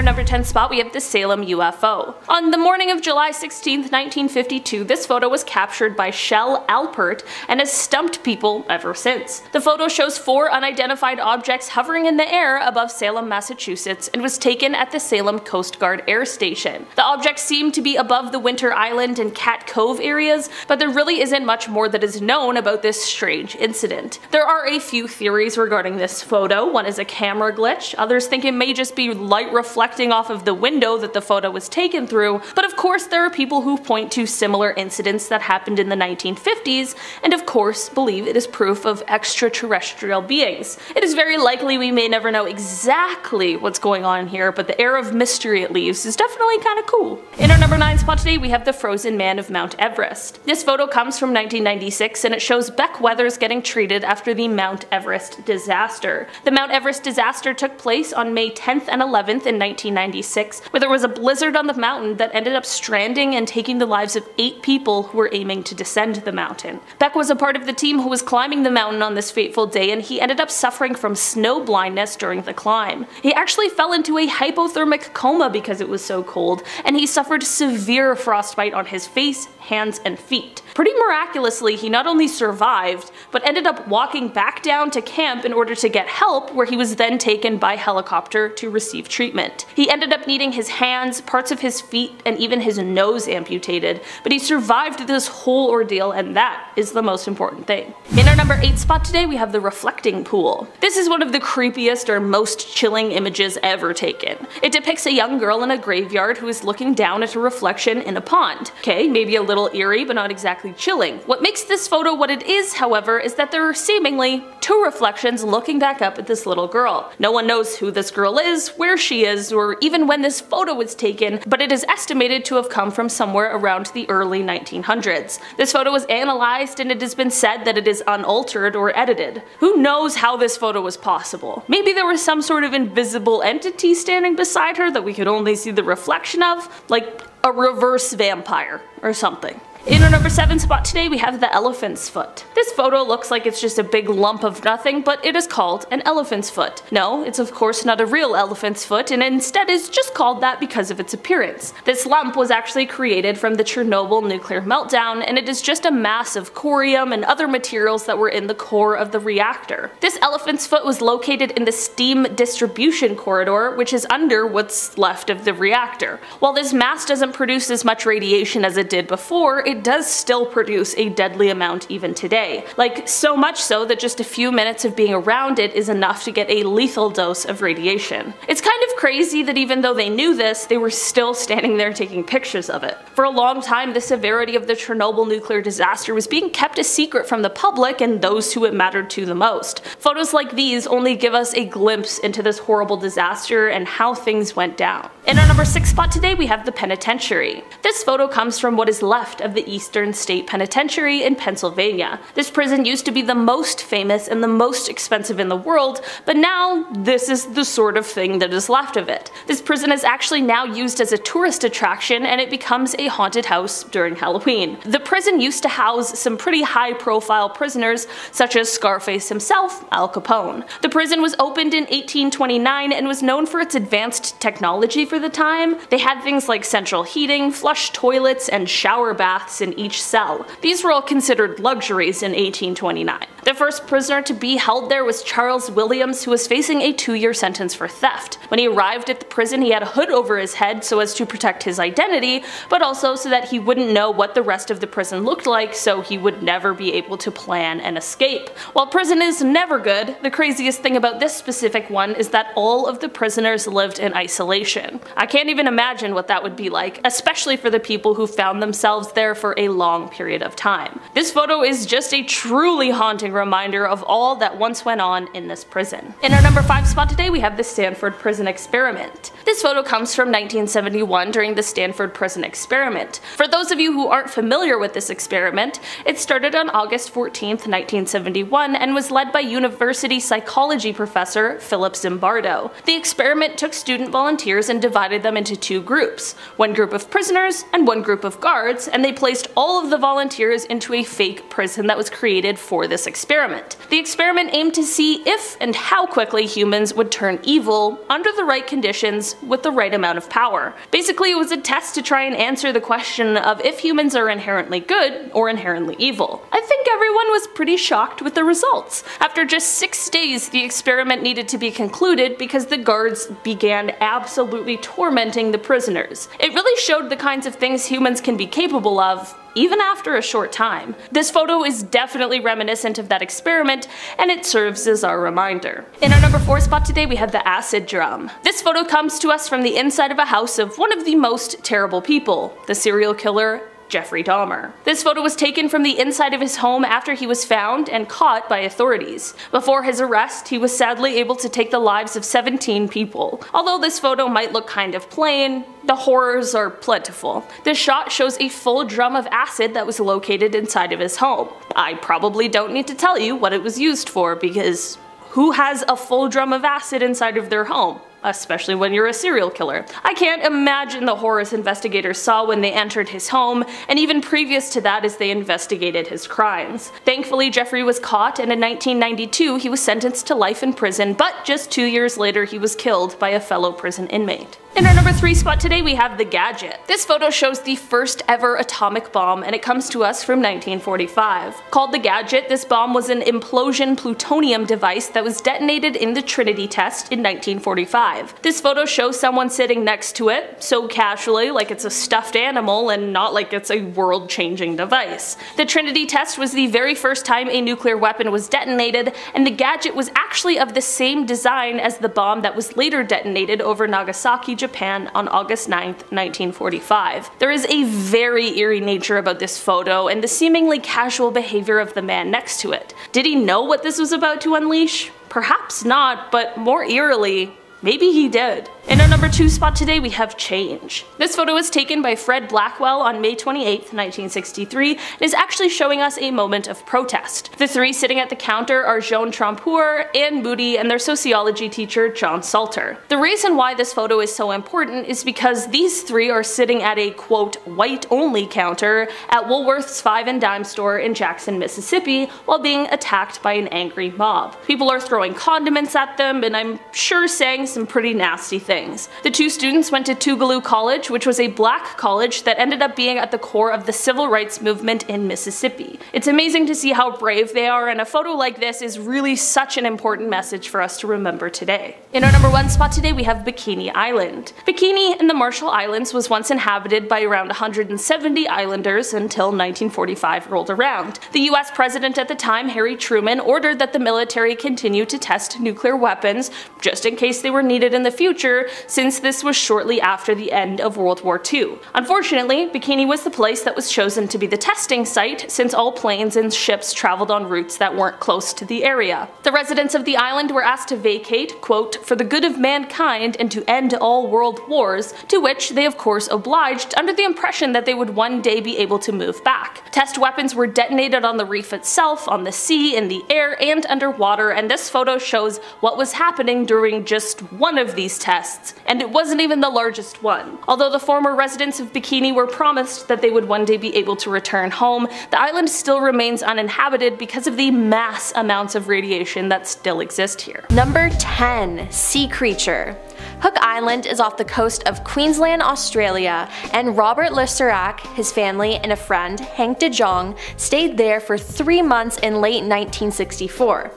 our number 10 spot we have the Salem UFO. On the morning of July 16, 1952, this photo was captured by Shell Alpert and has stumped people ever since. The photo shows four unidentified objects hovering in the air above Salem, Massachusetts and was taken at the Salem Coast Guard Air Station. The objects seem to be above the Winter Island and Cat Cove areas, but there really isn't much more that is known about this strange incident. There are a few theories regarding this photo. One is a camera glitch, others think it may just be light reflecting off of the window that the photo was taken through, but of course there are people who point to similar incidents that happened in the 1950s, and of course believe it is proof of extraterrestrial beings. It is very likely we may never know exactly what's going on here, but the air of mystery it leaves is definitely kinda cool. In our number 9 spot today we have the frozen man of Mount Everest. This photo comes from 1996 and it shows Beck Weathers getting treated after the Mount Everest disaster. The Mount Everest disaster took place on May 10th and 11th in 1996, where there was a blizzard on the mountain that ended up stranding and taking the lives of eight people who were aiming to descend the mountain. Beck was a part of the team who was climbing the mountain on this fateful day and he ended up suffering from snow blindness during the climb. He actually fell into a hypothermic coma because it was so cold, and he suffered severe frostbite on his face, hands, and feet. Pretty miraculously, he not only survived, but ended up walking back down to camp in order to get help, where he was then taken by helicopter to receive treatment. He ended up needing his hands, parts of his feet, and even his nose amputated, but he survived this whole ordeal, and that is the most important thing. In our number 8 spot today, we have the reflecting pool. This is one of the creepiest or most chilling images ever taken. It depicts a young girl in a graveyard who is looking down at a reflection in a pond. Okay, maybe a little eerie, but not exactly chilling. What makes this photo what it is, however, is that there are seemingly two reflections looking back up at this little girl. No one knows who this girl is, where she is, or even when this photo was taken, but it is estimated to have come from somewhere around the early 1900s. This photo was analyzed and it has been said that it is unaltered or edited. Who knows how this photo was possible? Maybe there was some sort of invisible entity standing beside her that we could only see the reflection of, like a reverse vampire or something. In our number 7 spot today we have the elephant's foot. This photo looks like it's just a big lump of nothing, but it is called an elephant's foot. No, it's of course not a real elephant's foot, and instead is just called that because of its appearance. This lump was actually created from the Chernobyl nuclear meltdown, and it is just a mass of corium and other materials that were in the core of the reactor. This elephant's foot was located in the steam distribution corridor, which is under what's left of the reactor. While this mass doesn't produce as much radiation as it did before, it does still produce a deadly amount even today. Like, so much so that just a few minutes of being around it is enough to get a lethal dose of radiation. It's kind of crazy that even though they knew this, they were still standing there taking pictures of it. For a long time, the severity of the Chernobyl nuclear disaster was being kept a secret from the public and those who it mattered to the most. Photos like these only give us a glimpse into this horrible disaster and how things went down. In our number 6 spot today, we have the penitentiary. This photo comes from what is left of the Eastern State Penitentiary in Pennsylvania. This prison used to be the most famous and the most expensive in the world, but now this is the sort of thing that is left of it. This prison is actually now used as a tourist attraction and it becomes a haunted house during Halloween. The prison used to house some pretty high profile prisoners such as Scarface himself, Al Capone. The prison was opened in 1829 and was known for its advanced technology for the time. They had things like central heating, flush toilets, and shower baths in each cell. These were all considered luxuries in 1829. The first prisoner to be held there was Charles Williams who was facing a two-year sentence for theft. When he arrived at the prison he had a hood over his head so as to protect his identity, but also so that he wouldn't know what the rest of the prison looked like so he would never be able to plan an escape. While prison is never good, the craziest thing about this specific one is that all of the prisoners lived in isolation. I can't even imagine what that would be like, especially for the people who found themselves there for a long period of time. This photo is just a truly haunting reminder of all that once went on in this prison. In our number 5 spot today we have the Stanford Prison Experiment. This photo comes from 1971 during the Stanford Prison Experiment. For those of you who aren't familiar with this experiment, it started on August 14th, 1971 and was led by university psychology professor Philip Zimbardo. The experiment took student volunteers and divided them into two groups, one group of prisoners and one group of guards, and they placed all of the volunteers into a fake prison that was created for this experiment. The experiment aimed to see if and how quickly humans would turn evil under the right conditions with the right amount of power. Basically, it was a test to try and answer the question of if humans are inherently good or inherently evil. I think everyone was pretty shocked with the results. After just six days, the experiment needed to be concluded because the guards began absolutely tormenting the prisoners. It really showed the kinds of things humans can be capable of, even after a short time. This photo is definitely reminiscent of that experiment, and it serves as our reminder. In our number 4 spot today we have the acid drum. This photo comes to us from the inside of a house of one of the most terrible people, the serial killer Jeffrey Dahmer. This photo was taken from the inside of his home after he was found and caught by authorities. Before his arrest, he was sadly able to take the lives of 17 people. Although this photo might look kind of plain, the horrors are plentiful. This shot shows a full drum of acid that was located inside of his home. I probably don't need to tell you what it was used for because who has a full drum of acid inside of their home? Especially when you're a serial killer. I can't imagine the horrors investigators saw when they entered his home, and even previous to that as they investigated his crimes. Thankfully, Jeffrey was caught, and in 1992 he was sentenced to life in prison, but just two years later he was killed by a fellow prison inmate. In our number 3 spot today we have the Gadget. This photo shows the first ever atomic bomb and it comes to us from 1945. Called the Gadget, this bomb was an implosion plutonium device that was detonated in the Trinity test in 1945. This photo shows someone sitting next to it, so casually like it's a stuffed animal and not like it's a world-changing device. The Trinity test was the very first time a nuclear weapon was detonated and the Gadget was actually of the same design as the bomb that was later detonated over Nagasaki, Japan on August 9, 1945. There is a very eerie nature about this photo and the seemingly casual behavior of the man next to it. Did he know what this was about to unleash? Perhaps not, but more eerily, maybe he did. In our number 2 spot today we have Change. This photo was taken by Fred Blackwell on May 28, 1963 and is actually showing us a moment of protest. The three sitting at the counter are Joan Trumpauer, Anne Moody, and their sociology teacher John Salter. The reason why this photo is so important is because these three are sitting at a quote white only counter at Woolworth's 5 and dime store in Jackson, Mississippi while being attacked by an angry mob. People are throwing condiments at them and I'm sure saying some pretty nasty things things. The two students went to Tougaloo College, which was a black college that ended up being at the core of the civil rights movement in Mississippi. It's amazing to see how brave they are and a photo like this is really such an important message for us to remember today. In our number one spot today we have Bikini Island. Bikini in the Marshall Islands was once inhabited by around 170 islanders until 1945 rolled around. The US president at the time, Harry Truman, ordered that the military continue to test nuclear weapons just in case they were needed in the future since this was shortly after the end of World War II. Unfortunately, Bikini was the place that was chosen to be the testing site since all planes and ships traveled on routes that weren't close to the area. The residents of the island were asked to vacate, quote, for the good of mankind and to end all world wars, to which they of course obliged under the impression that they would one day be able to move back. Test weapons were detonated on the reef itself, on the sea, in the air, and underwater, and this photo shows what was happening during just one of these tests and it wasn't even the largest one. Although the former residents of Bikini were promised that they would one day be able to return home, the island still remains uninhabited because of the mass amounts of radiation that still exist here. Number 10. Sea Creature Hook Island is off the coast of Queensland, Australia, and Robert Le Serrec, his family, and a friend, Hank de Jong, stayed there for three months in late 1964.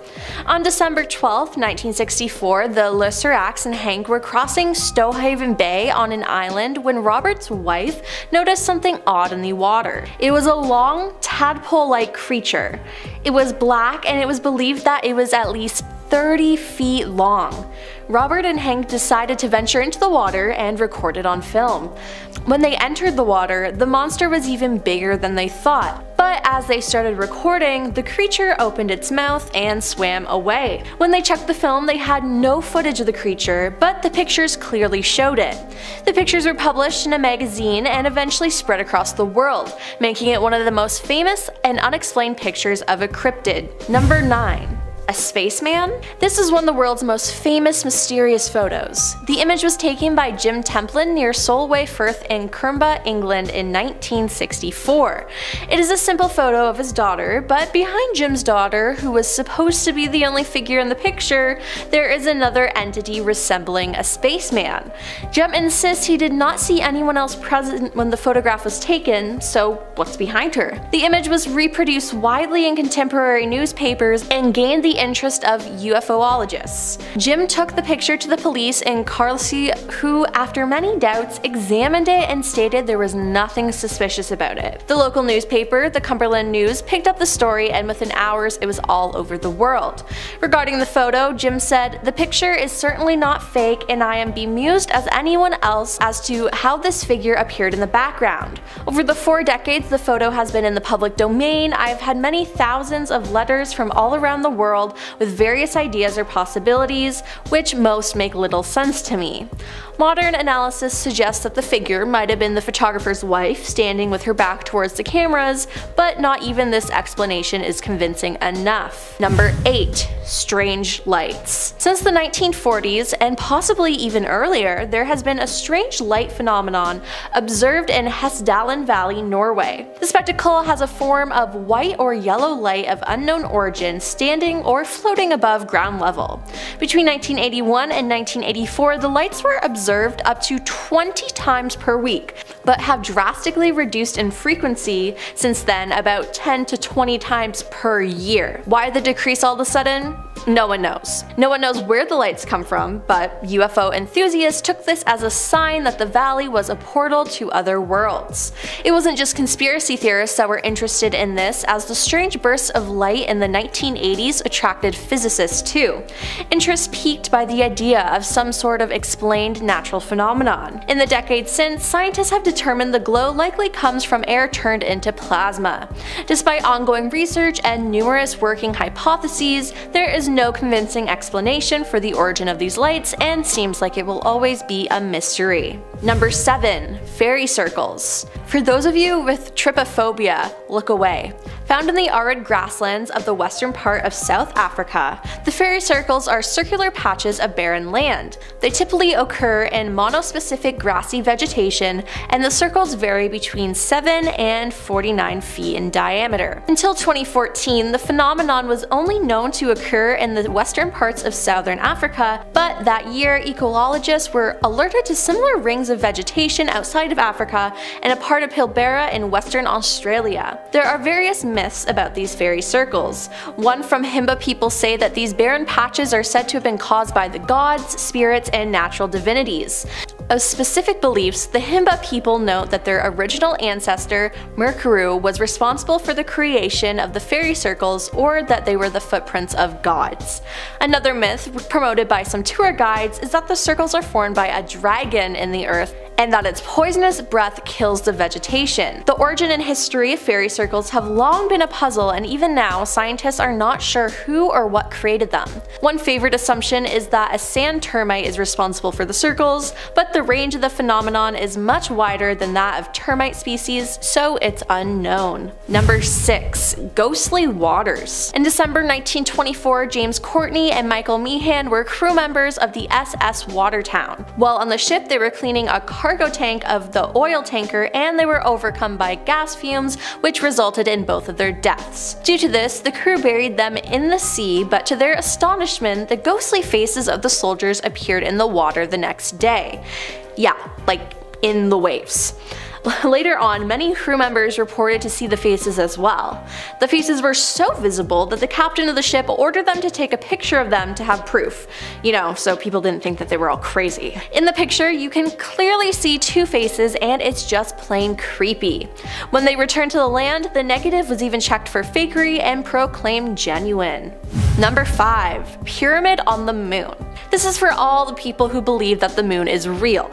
On December 12, 1964, the Le Serrecs and Hank were crossing Stonehaven Bay on an island when Robert's wife noticed something odd in the water. It was a long, tadpole-like creature. It was black and it was believed that it was at least 30 feet long. Robert and Hank decided to venture into the water and record it on film. When they entered the water, the monster was even bigger than they thought, but as they started recording, the creature opened its mouth and swam away. When they checked the film, they had no footage of the creature, but the pictures clearly showed it. The pictures were published in a magazine and eventually spread across the world, making it one of the most famous and unexplained pictures of a cryptid. Number 9. A spaceman? This is one of the world's most famous mysterious photos. The image was taken by Jim Templeton near Solway Firth in Cumbria, England in 1964. It is a simple photo of his daughter, but behind Jim's daughter, who was supposed to be the only figure in the picture, there is another entity resembling a spaceman. Jim insists he did not see anyone else present when the photograph was taken, so what's behind her? The image was reproduced widely in contemporary newspapers and gained the interest of UFOologists. Jim took the picture to the police in Carlisle who, after many doubts, examined it and stated there was nothing suspicious about it. The local newspaper, the Cumberland News, picked up the story and within hours it was all over the world. Regarding the photo, Jim said, The picture is certainly not fake and I am bemused as anyone else as to how this figure appeared in the background. Over the four decades the photo has been in the public domain, I've had many thousands of letters from all around the world world with various ideas or possibilities, which most make little sense to me. Modern analysis suggests that the figure might have been the photographer's wife standing with her back towards the cameras, but not even this explanation is convincing enough. Number 8. Strange lights. Since the 1940s, and possibly even earlier, there has been a strange light phenomenon observed in Hessdalen Valley, Norway. The spectacle has a form of white or yellow light of unknown origin standing or floating above ground level. Between 1981 and 1984, the lights were observed observed up to 20 times per week, but have drastically reduced in frequency since then about 10 to 20 times per year. Why the decrease all of a sudden? No one knows. No one knows where the lights come from, but UFO enthusiasts took this as a sign that the valley was a portal to other worlds. It wasn't just conspiracy theorists that were interested in this, as the strange bursts of light in the 1980s attracted physicists too. Interest piqued by the idea of some sort of explained natural phenomenon. In the decades since, scientists have determined the glow likely comes from air turned into plasma. Despite ongoing research and numerous working hypotheses, there is no convincing explanation for the origin of these lights and seems like it will always be a mystery. Number 7. Fairy Circles For those of you with trypophobia, look away. Found in the arid grasslands of the western part of South Africa, the fairy circles are circular patches of barren land. They typically occur in monospecific grassy vegetation, and the circles vary between 7 and 49 feet in diameter. Until 2014, the phenomenon was only known to occur in the western parts of southern Africa, but that year ecologists were alerted to similar rings of vegetation outside of Africa and a part of Pilbara in western Australia. There are various myths about these fairy circles. One from Himba people say that these barren patches are said to have been caused by the gods, spirits, and natural divinities. Of specific beliefs, the Himba people note that their original ancestor, Mukuru, was responsible for the creation of the fairy circles or that they were the footprints of gods. Another myth, promoted by some tour guides, is that the circles are formed by a dragon in the earth and that its poisonous breath kills the vegetation. The origin and history of fairy circles have long been a puzzle and even now scientists are not sure who or what created them. One favorite assumption is that a sand termite is responsible for the circles, but the range of the phenomenon is much wider than that of termite species, so it's unknown. Number 6. Ghostly Waters In December 1924, James Courtney and Michael Meehan were crew members of the SS Watertown. While on the ship they were cleaning a cargo tank of the oil tanker and they were overcome by gas fumes which resulted in both of their deaths. Due to this, the crew buried them in the sea but to their astonishment the ghostly faces of the soldiers appeared in the water the next day. Yeah, like in the waves. Later on, many crew members reported to see the faces as well. The faces were so visible that the captain of the ship ordered them to take a picture of them to have proof. You know, so people didn't think that they were all crazy. In the picture, you can clearly see two faces and it's just plain creepy. When they returned to the land, the negative was even checked for fakery and proclaimed genuine. Number 5. Pyramid on the Moon this is for all the people who believe that the moon is real.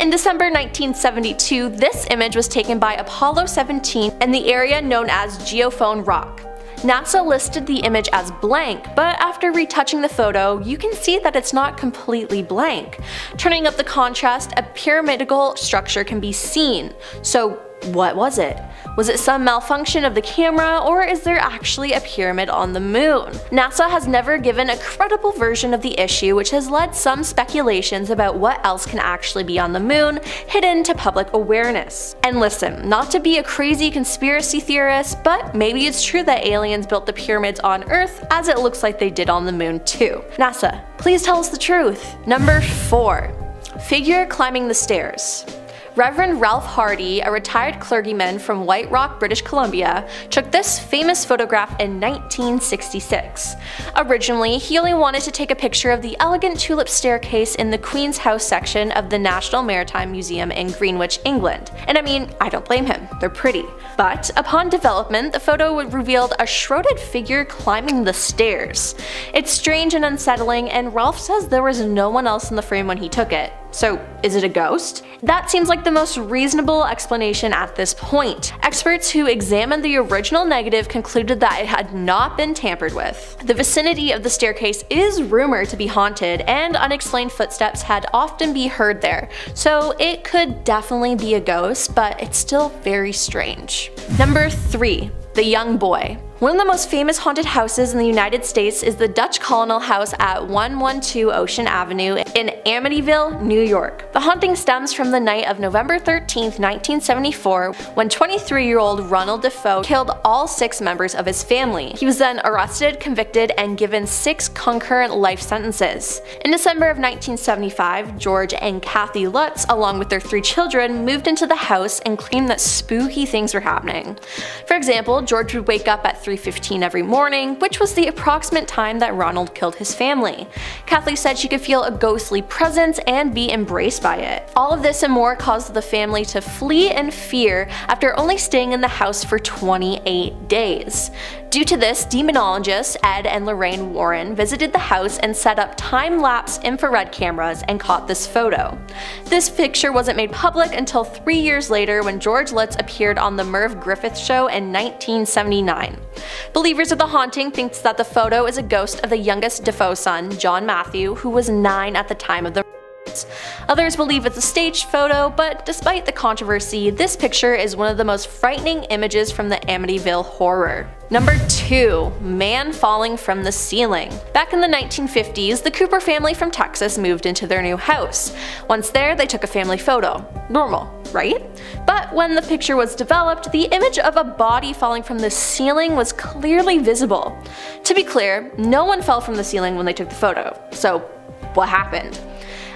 In December 1972, this image was taken by Apollo 17 in the area known as Geophone Rock. NASA listed the image as blank, but after retouching the photo, you can see that it's not completely blank. Turning up the contrast, a pyramidal structure can be seen. So what was it? Was it some malfunction of the camera, or is there actually a pyramid on the moon? NASA has never given a credible version of the issue, which has led some speculations about what else can actually be on the moon hidden to public awareness. And listen, not to be a crazy conspiracy theorist, but maybe it's true that aliens built the pyramids on Earth as it looks like they did on the moon too. NASA, please tell us the truth. Number 4. Figure climbing the stairs. Reverend Ralph Hardy, a retired clergyman from White Rock, British Columbia, took this famous photograph in 1966. Originally, he only wanted to take a picture of the elegant tulip staircase in the Queen's House section of the National Maritime Museum in Greenwich, England. And I mean, I don't blame him, they're pretty. But upon development, the photo would revealed a shrouded figure climbing the stairs. It's strange and unsettling, and Ralph says there was no one else in the frame when he took it. So, is it a ghost? That seems like the most reasonable explanation at this point. Experts who examined the original negative concluded that it had not been tampered with. The vicinity of the staircase is rumored to be haunted, and unexplained footsteps had often be heard there, so it could definitely be a ghost, but it's still very strange. Number 3. The Young Boy one of the most famous haunted houses in the United States is the Dutch Colonial House at 112 Ocean Avenue in Amityville, New York. The haunting stems from the night of November 13, 1974, when 23-year-old Ronald DeFeo killed all six members of his family. He was then arrested, convicted, and given six concurrent life sentences. In December of 1975, George and Kathy Lutz, along with their three children, moved into the house and claimed that spooky things were happening. For example, George would wake up at 3 3.15 every morning, which was the approximate time that Ronald killed his family. Kathleen said she could feel a ghostly presence and be embraced by it. All of this and more caused the family to flee in fear after only staying in the house for 28 days. Due to this, demonologists Ed and Lorraine Warren visited the house and set up time-lapse infrared cameras and caught this photo. This picture wasn't made public until three years later when George Lutz appeared on the Merv Griffin Show in 1979. Believers of the haunting thinks that the photo is a ghost of the youngest DeFeo son, John Matthew, who was 9 at the time of the Others believe it's a staged photo, but despite the controversy, this picture is one of the most frightening images from the Amityville horror. Number 2. Man falling from the ceiling. Back in the 1950s, the Cooper family from Texas moved into their new house. Once there, they took a family photo. Normal, right? But when the picture was developed, the image of a body falling from the ceiling was clearly visible. To be clear, no one fell from the ceiling when they took the photo. So, what happened?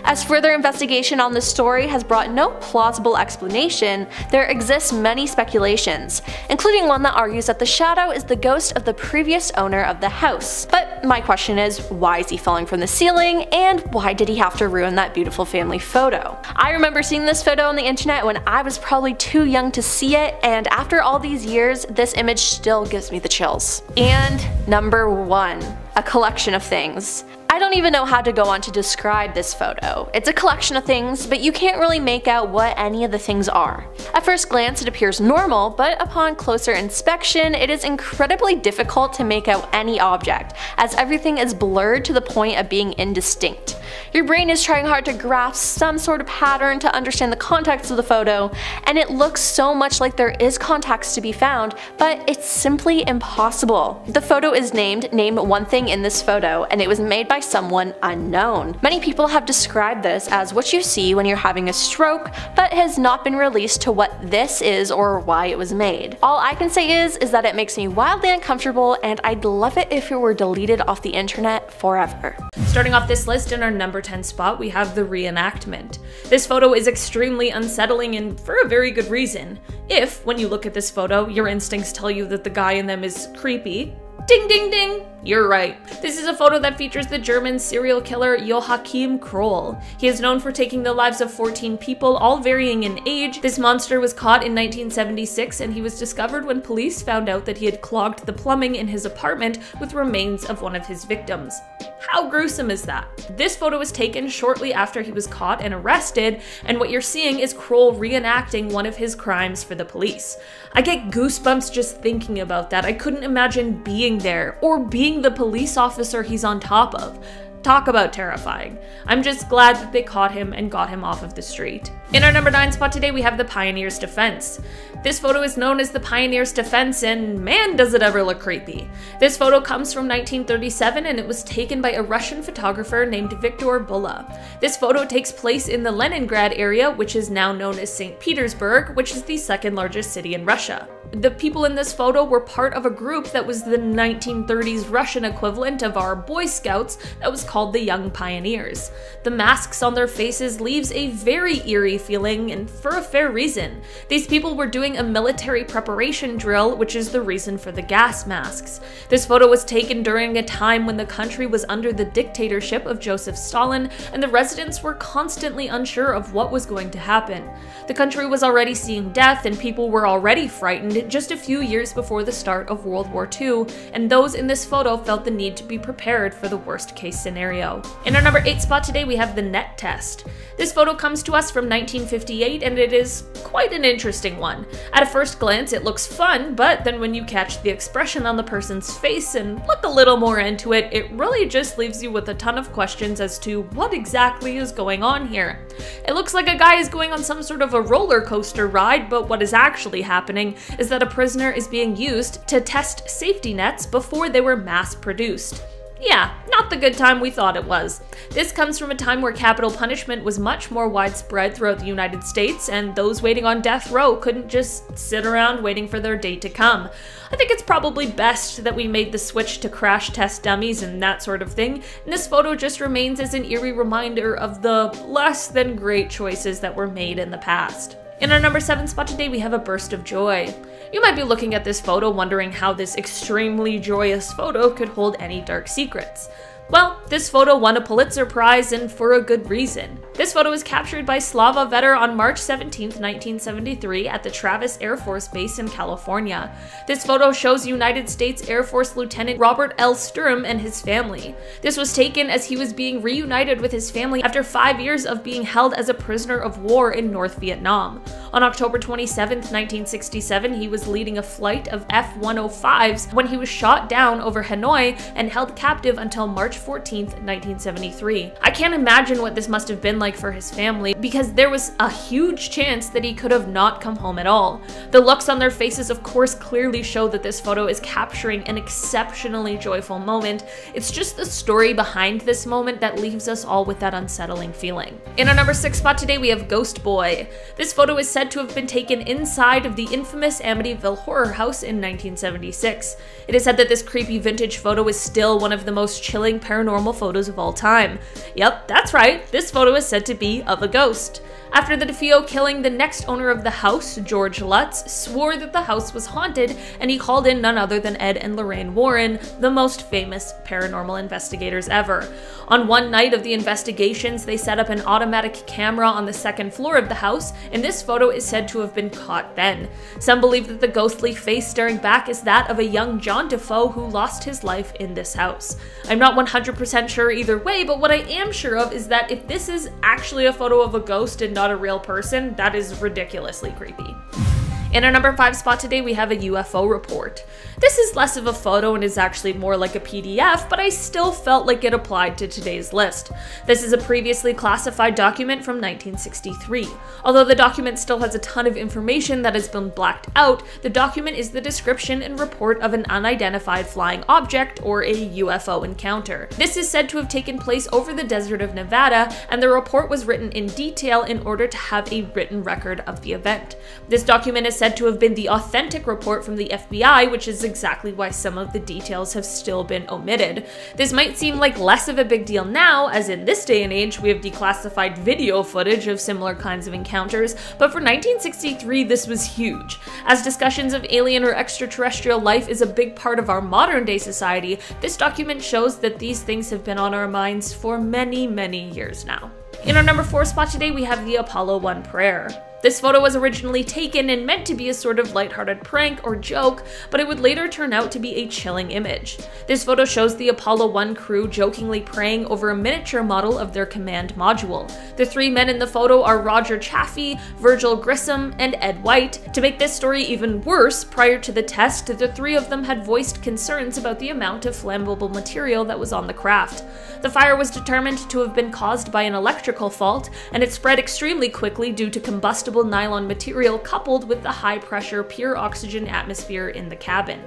As further investigation on this story has brought no plausible explanation, there exists many speculations, including one that argues that the shadow is the ghost of the previous owner of the house. But my question is, why is he falling from the ceiling, and why did he have to ruin that beautiful family photo? I remember seeing this photo on the internet when I was probably too young to see it, and after all these years, this image still gives me the chills. And number one, a collection of things. I don't even know how to go on to describe this photo. It's a collection of things, but you can't really make out what any of the things are. At first glance it appears normal, but upon closer inspection it is incredibly difficult to make out any object, as everything is blurred to the point of being indistinct. Your brain is trying hard to grasp some sort of pattern to understand the context of the photo, and it looks so much like there is context to be found, but it's simply impossible. The photo is named Name One Thing in This Photo, and it was made by someone unknown. Many people have described this as what you see when you're having a stroke, but has not been released to what this is or why it was made. All I can say is, is that it makes me wildly uncomfortable and I'd love it if it were deleted off the internet forever. Starting off this list in our number 10 spot, we have the reenactment. This photo is extremely unsettling and for a very good reason. If, when you look at this photo, your instincts tell you that the guy in them is creepy, Ding ding ding! You're right. This is a photo that features the German serial killer Joachim Kroll. He is known for taking the lives of 14 people, all varying in age. This monster was caught in 1976 and he was discovered when police found out that he had clogged the plumbing in his apartment with remains of one of his victims. How gruesome is that? This photo was taken shortly after he was caught and arrested, and what you're seeing is Kroll reenacting one of his crimes for the police. I get goosebumps just thinking about that. I couldn't imagine being there or being the police officer he's on top of. Talk about terrifying. I'm just glad that they caught him and got him off of the street. In our number 9 spot today, we have the Pioneers Defense. This photo is known as the Pioneers Defense, and man, does it ever look creepy. This photo comes from 1937 and it was taken by a Russian photographer named Viktor Bulla. This photo takes place in the Leningrad area, which is now known as St. Petersburg, which is the second largest city in Russia. The people in this photo were part of a group that was the 1930s Russian equivalent of our Boy Scouts that was called the Young Pioneers. The masks on their faces leaves a very eerie feeling, and for a fair reason. These people were doing a military preparation drill, which is the reason for the gas masks. This photo was taken during a time when the country was under the dictatorship of Joseph Stalin, and the residents were constantly unsure of what was going to happen. The country was already seeing death, and people were already frightened just a few years before the start of World War II, and those in this photo felt the need to be prepared for the worst case scenario. In our number 8 spot today, we have the net test. This photo comes to us from 1958, and it is quite an interesting one. At a first glance, it looks fun, but then when you catch the expression on the person's face and look a little more into it, it really just leaves you with a ton of questions as to what exactly is going on here. It looks like a guy is going on some sort of a roller coaster ride, but what is actually happening is that a prisoner is being used to test safety nets before they were mass produced. Yeah, not the good time we thought it was. This comes from a time where capital punishment was much more widespread throughout the United States, and those waiting on death row couldn't just sit around waiting for their day to come. I think it's probably best that we made the switch to crash test dummies and that sort of thing, and this photo just remains as an eerie reminder of the less than great choices that were made in the past. In our number 7 spot today, we have a burst of joy. You might be looking at this photo wondering how this extremely joyous photo could hold any dark secrets. Well, this photo won a Pulitzer Prize and for a good reason. This photo was captured by Slava Veder on March 17, 1973 at the Travis Air Force Base in California. This photo shows United States Air Force Lieutenant Robert L. Stirm and his family. This was taken as he was being reunited with his family after five years of being held as a prisoner of war in North Vietnam. On October 27, 1967, he was leading a flight of F-105s when he was shot down over Hanoi and held captive until March March 14, 1973. I can't imagine what this must have been like for his family because there was a huge chance that he could have not come home at all. The looks on their faces of course clearly show that this photo is capturing an exceptionally joyful moment. It's just the story behind this moment that leaves us all with that unsettling feeling. In our number 6 spot today we have Ghost Boy. This photo is said to have been taken inside of the infamous Amityville Horror House in 1976. It is said that this creepy vintage photo is still one of the most chilling paranormal photos of all time. Yep, that's right, this photo is said to be of a ghost. After the DeFeo killing, the next owner of the house, George Lutz, swore that the house was haunted, and he called in none other than Ed and Lorraine Warren, the most famous paranormal investigators ever. On one night of the investigations, they set up an automatic camera on the second floor of the house, and this photo is said to have been caught then. Some believe that the ghostly face staring back is that of a young John DeFeo who lost his life in this house. I'm not 100% sure either way, but what I am sure of is that if this is actually a photo of a ghost and not a real person, that is ridiculously creepy. In our number 5 spot today, we have a UFO report. This is less of a photo and is actually more like a PDF, but I still felt like it applied to today's list. This is a previously classified document from 1963. Although the document still has a ton of information that has been blacked out, the document is the description and report of an unidentified flying object, or a UFO encounter. This is said to have taken place over the desert of Nevada, and the report was written in detail in order to have a written record of the event. This document is said to have been the authentic report from the FBI, which is exactly why some of the details have still been omitted. This might seem like less of a big deal now, as in this day and age we have declassified video footage of similar kinds of encounters, but for 1963 this was huge. As discussions of alien or extraterrestrial life is a big part of our modern day society, this document shows that these things have been on our minds for many, many years now. In our number 4 spot today we have the Apollo 1 prayer. This photo was originally taken and meant to be a sort of lighthearted prank or joke, but it would later turn out to be a chilling image. This photo shows the Apollo 1 crew jokingly praying over a miniature model of their command module. The three men in the photo are Roger Chaffee, Virgil Grissom, and Ed White. To make this story even worse, prior to the test, the three of them had voiced concerns about the amount of flammable material that was on the craft. The fire was determined to have been caused by an electrical fault, and it spread extremely quickly due to nylon material coupled with the high pressure pure oxygen atmosphere in the cabin.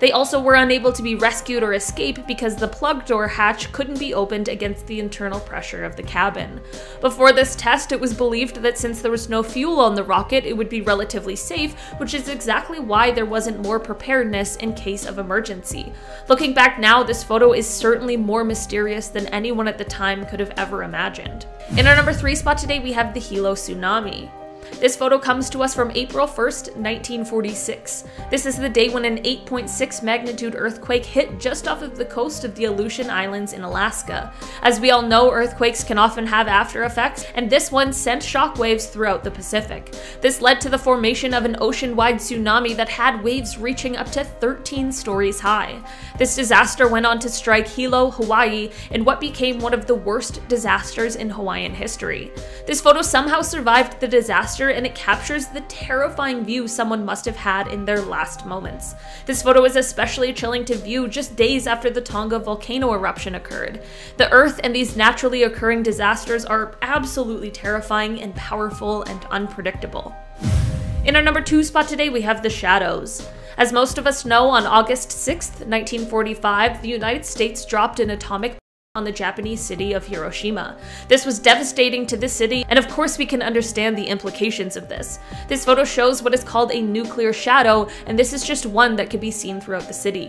They also were unable to be rescued or escape because the plug door hatch couldn't be opened against the internal pressure of the cabin. Before this test, it was believed that since there was no fuel on the rocket, it would be relatively safe, which is exactly why there wasn't more preparedness in case of emergency. Looking back now, this photo is certainly more mysterious than anyone at the time could have ever imagined. In our number 3 spot today, we have the Hilo tsunami. This photo comes to us from April 1st, 1946. This is the day when an 8.6 magnitude earthquake hit just off of the coast of the Aleutian Islands in Alaska. As we all know, earthquakes can often have after effects, and this one sent shockwaves throughout the Pacific. This led to the formation of an ocean-wide tsunami that had waves reaching up to 13 stories high. This disaster went on to strike Hilo, Hawaii, in what became one of the worst disasters in Hawaiian history. This photo somehow survived the disaster and it captures the terrifying view someone must have had in their last moments. This photo is especially chilling to view just days after the Tonga volcano eruption occurred. The Earth and these naturally occurring disasters are absolutely terrifying and powerful and unpredictable. In our number two spot today, we have The Shadows. As most of us know, on August 6, 1945, the United States dropped an atomic on the Japanese city of Hiroshima. This was devastating to the city, and of course we can understand the implications of this. This photo shows what is called a nuclear shadow, and this is just one that could be seen throughout the city.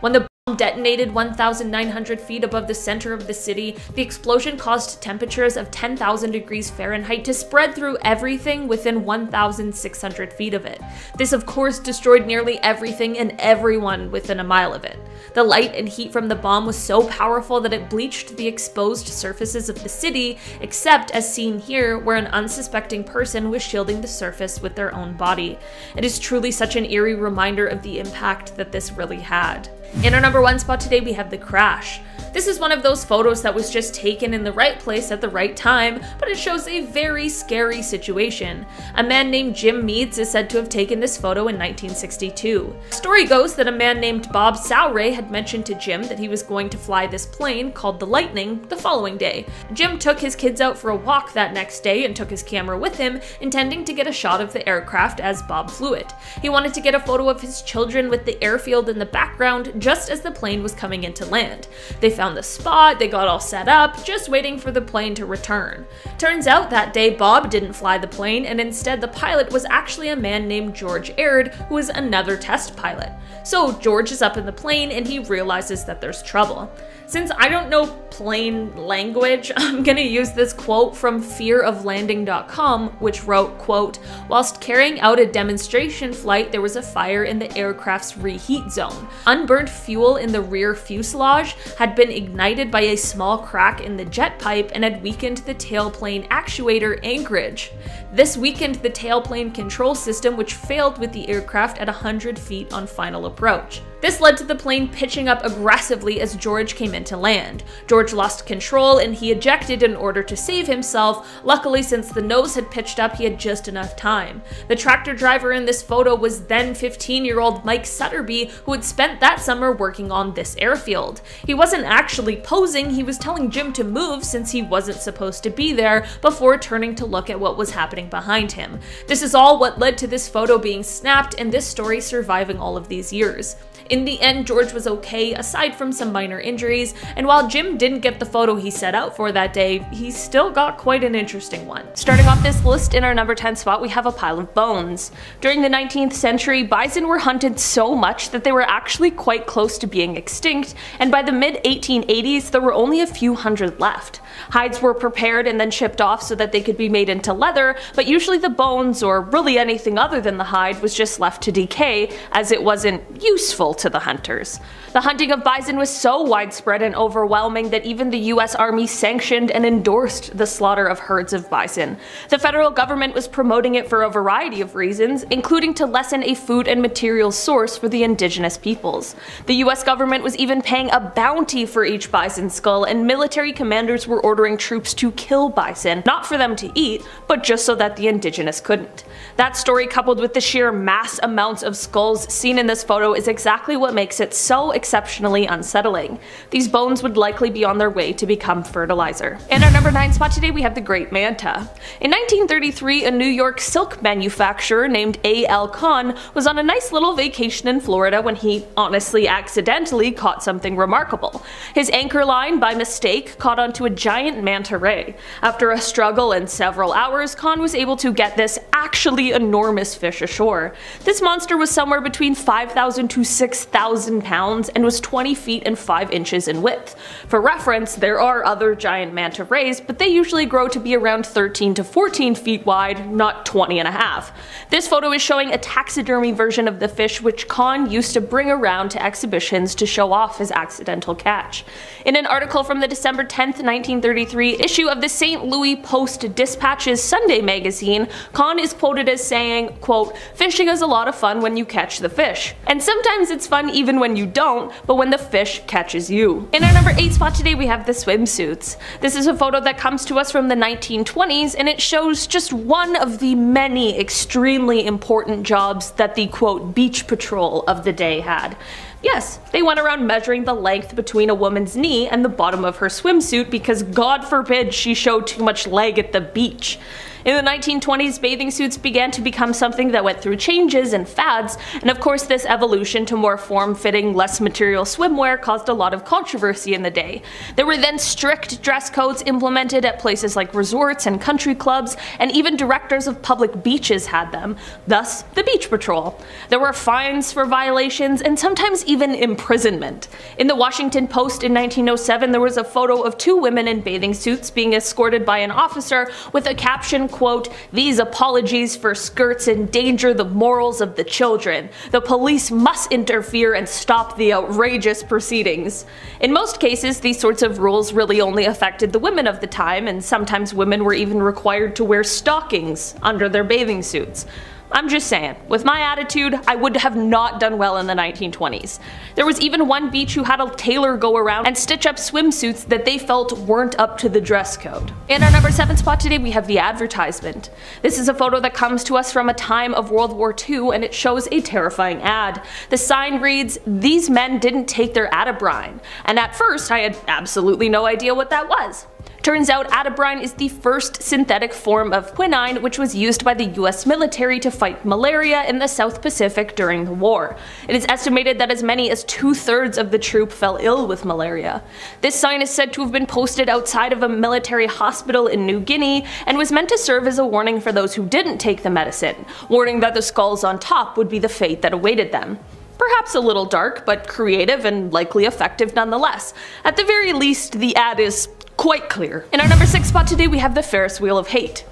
When the bomb detonated 1,900 feet above the center of the city, the explosion caused temperatures of 10,000 degrees Fahrenheit to spread through everything within 1,600 feet of it. This of course destroyed nearly everything and everyone within a mile of it. The light and heat from the bomb was so powerful that it bleached the exposed surfaces of the city, except as seen here, where an unsuspecting person was shielding the surface with their own body. It is truly such an eerie reminder of the impact that this really had. In our number one spot today, we have The Crash. This is one of those photos that was just taken in the right place at the right time, but it shows a very scary situation. A man named Jim Meads is said to have taken this photo in 1962. Story goes that a man named Bob Sauray had mentioned to Jim that he was going to fly this plane called the Lightning the following day. Jim took his kids out for a walk that next day and took his camera with him, intending to get a shot of the aircraft as Bob flew it. He wanted to get a photo of his children with the airfield in the background just as the plane was coming into land. They found the spot, they got all set up, just waiting for the plane to return. Turns out that day Bob didn't fly the plane and instead the pilot was actually a man named George Aird who was another test pilot. So George is up in the plane and he realizes that there's trouble. Since I don't know plain language, I'm gonna use this quote from fearoflanding.com, which wrote, quote, whilst carrying out a demonstration flight, there was a fire in the aircraft's reheat zone. Unburned fuel in the rear fuselage had been ignited by a small crack in the jet pipe and had weakened the tailplane actuator anchorage. This weakened the tailplane control system, which failed with the aircraft at 100 feet on final approach. This led to the plane pitching up aggressively as George came into land. George lost control and he ejected in order to save himself. Luckily, since the nose had pitched up, he had just enough time. The tractor driver in this photo was then 15 year old Mike Sutterby, who had spent that summer working on this airfield. He wasn't actually posing, he was telling Jim to move since he wasn't supposed to be there before turning to look at what was happening behind him. This is all what led to this photo being snapped and this story surviving all of these years. In the end, George was okay, aside from some minor injuries, and while Jim didn't get the photo he set out for that day, he still got quite an interesting one. Starting off this list in our number 10 spot, we have a pile of bones. During the 19th century, bison were hunted so much that they were actually quite close to being extinct, and by the mid 1880s, there were only a few hundred left. Hides were prepared and then shipped off so that they could be made into leather, but usually the bones, or really anything other than the hide, was just left to decay, as it wasn't useful to the hunters. The hunting of bison was so widespread and overwhelming that even the US Army sanctioned and endorsed the slaughter of herds of bison. The federal government was promoting it for a variety of reasons, including to lessen a food and material source for the indigenous peoples. The US government was even paying a bounty for each bison skull, and military commanders were ordering troops to kill bison, not for them to eat, but just so that the indigenous couldn't. That story coupled with the sheer mass amounts of skulls seen in this photo is exactly what makes it so exceptionally unsettling. These bones would likely be on their way to become fertilizer. In our number 9 spot today we have the Great Manta. In 1933 a New York silk manufacturer named A.L. Kahn was on a nice little vacation in Florida when he honestly accidentally caught something remarkable. His anchor line by mistake caught onto a giant manta ray. After a struggle and several hours Kahn was able to get this actually enormous fish ashore. This monster was somewhere between 5,000 to 6,000 pounds and was 20 feet and 5 inches in width. For reference, there are other giant manta rays, but they usually grow to be around 13 to 14 feet wide, not 20 and a half. This photo is showing a taxidermy version of the fish which Kahn used to bring around to exhibitions to show off his accidental catch. In an article from the December 10, 1933 issue of the St. Louis Post Dispatch's Sunday magazine, Kahn is quoted as saying, quote, Fishing is a lot of fun when you catch the fish. And sometimes it's fun even when you don't, but when the fish catches you. In our number 8 spot today we have the swimsuits. This is a photo that comes to us from the 1920s and it shows just one of the many extremely important jobs that the quote beach patrol of the day had. Yes, they went around measuring the length between a woman's knee and the bottom of her swimsuit because God forbid she showed too much leg at the beach. In the 1920s, bathing suits began to become something that went through changes and fads, and of course this evolution to more form-fitting, less material swimwear caused a lot of controversy in the day. There were then strict dress codes implemented at places like resorts and country clubs, and even directors of public beaches had them, thus the Beach Patrol. There were fines for violations and sometimes even imprisonment. In the Washington Post in 1907 there was a photo of two women in bathing suits being escorted by an officer with a caption quote, these apologies for skirts endanger the morals of the children. The police must interfere and stop the outrageous proceedings. In most cases, these sorts of rules really only affected the women of the time, and sometimes women were even required to wear stockings under their bathing suits. I'm just saying, with my attitude, I would have not done well in the 1920s. There was even one beach who had a tailor go around and stitch up swimsuits that they felt weren't up to the dress code. In our number 7 spot today we have the advertisement. This is a photo that comes to us from a time of World War II and it shows a terrifying ad. The sign reads, these men didn't take their atabrine, and at first I had absolutely no idea what that was. Turns out atabrine is the first synthetic form of quinine which was used by the US military to fight malaria in the South Pacific during the war. It is estimated that as many as two thirds of the troop fell ill with malaria. This sign is said to have been posted outside of a military hospital in New Guinea and was meant to serve as a warning for those who didn't take the medicine, warning that the skulls on top would be the fate that awaited them. Perhaps a little dark, but creative and likely effective nonetheless. At the very least, the ad is quite clear. In our number 6 spot today we have the Ferris Wheel of Hate.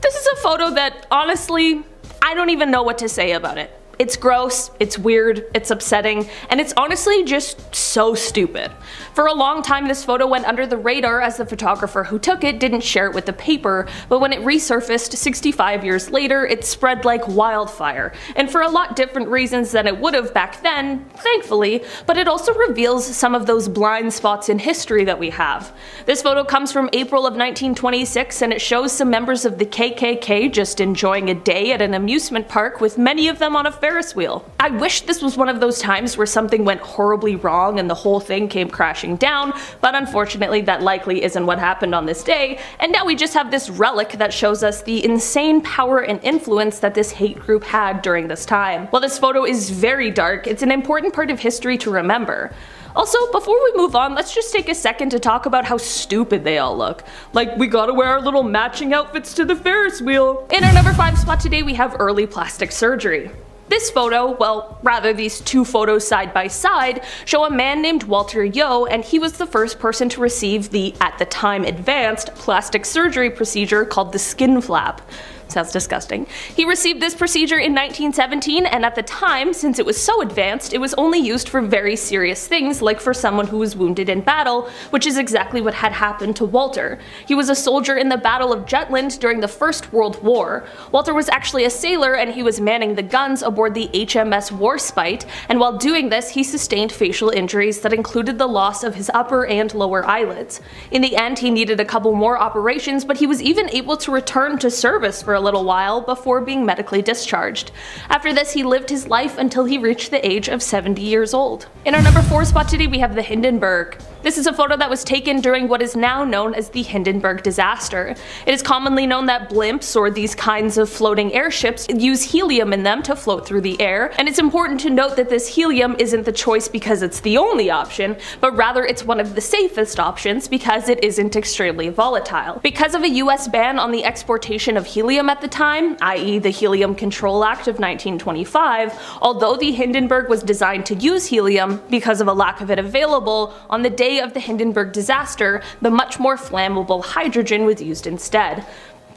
This is a photo that, honestly, I don't even know what to say about it. It's gross, it's weird, it's upsetting, and it's honestly just so stupid. For a long time this photo went under the radar as the photographer who took it didn't share it with the paper, but when it resurfaced 65 years later it spread like wildfire, and for a lot different reasons than it would have back then, thankfully, but it also reveals some of those blind spots in history that we have. This photo comes from April of 1926 and it shows some members of the KKK just enjoying a day at an amusement park with many of them on a Ferris wheel. I wish this was one of those times where something went horribly wrong and the whole thing came crashing down, but unfortunately that likely isn't what happened on this day, and now we just have this relic that shows us the insane power and influence that this hate group had during this time. While this photo is very dark, it's an important part of history to remember. Also, before we move on, let's just take a second to talk about how stupid they all look. Like, we gotta wear our little matching outfits to the Ferris wheel. In our number 5 spot today, we have early plastic surgery. This photo, well, rather these two photos side by side, show a man named Walter Yeo and he was the first person to receive the, at the time advanced, plastic surgery procedure called the skin flap. Sounds disgusting. He received this procedure in 1917 and at the time, since it was so advanced, it was only used for very serious things like for someone who was wounded in battle, which is exactly what had happened to Walter. He was a soldier in the Battle of Jutland during the First World War. Walter was actually a sailor and he was manning the guns aboard the HMS Warspite, and while doing this he sustained facial injuries that included the loss of his upper and lower eyelids. In the end he needed a couple more operations, but he was even able to return to service for a little while before being medically discharged. After this he lived his life until he reached the age of 70 years old. In our number 4 spot today we have the Hindenburg. This is a photo that was taken during what is now known as the Hindenburg disaster. It is commonly known that blimps or these kinds of floating airships use helium in them to float through the air, and it's important to note that this helium isn't the choice because it's the only option, but rather it's one of the safest options because it isn't extremely volatile. Because of a US ban on the exportation of helium at the time, i.e. the Helium Control Act of 1925, although the Hindenburg was designed to use helium, because of a lack of it available, on the day day of the Hindenburg disaster, the much more flammable hydrogen was used instead.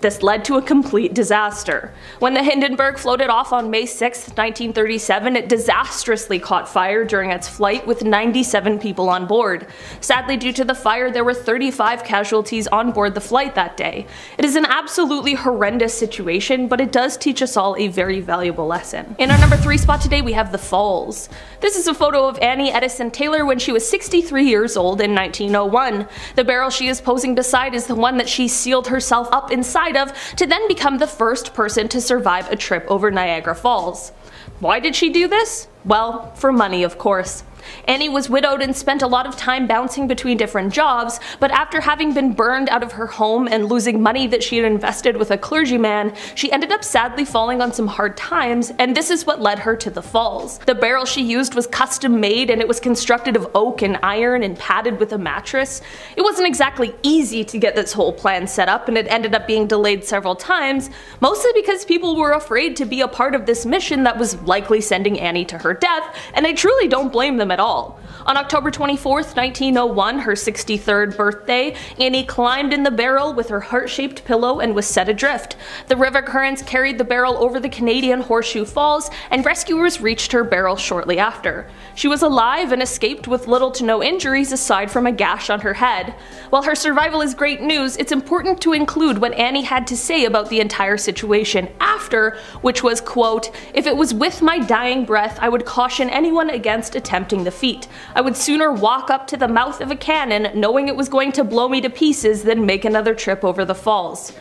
This led to a complete disaster. When the Hindenburg floated off on May 6, 1937, it disastrously caught fire during its flight with 97 people on board. Sadly, due to the fire, there were 35 casualties on board the flight that day. It is an absolutely horrendous situation, but it does teach us all a very valuable lesson. In our number 3 spot today, we have the Falls. This is a photo of Annie Edson Taylor when she was 63 years old in 1901. The barrel she is posing beside is the one that she sealed herself up inside of to then become the first person to survive a trip over Niagara Falls. Why did she do this? Well, for money of course. Annie was widowed and spent a lot of time bouncing between different jobs, but after having been burned out of her home and losing money that she had invested with a clergyman, she ended up sadly falling on some hard times, and this is what led her to the falls. The barrel she used was custom made and it was constructed of oak and iron and padded with a mattress. It wasn't exactly easy to get this whole plan set up and it ended up being delayed several times, mostly because people were afraid to be a part of this mission that was likely sending Annie to her death, and I truly don't blame them at all. On October 24th, 1901, her 63rd birthday, Annie climbed in the barrel with her heart-shaped pillow and was set adrift. The river currents carried the barrel over the Canadian Horseshoe Falls, and rescuers reached her barrel shortly after. She was alive and escaped with little to no injuries aside from a gash on her head. While her survival is great news, it's important to include what Annie had to say about the entire situation after, which was, quote, If it was with my dying breath, I would caution anyone against attempting the feat. I would sooner walk up to the mouth of a cannon knowing it was going to blow me to pieces than make another trip over the falls.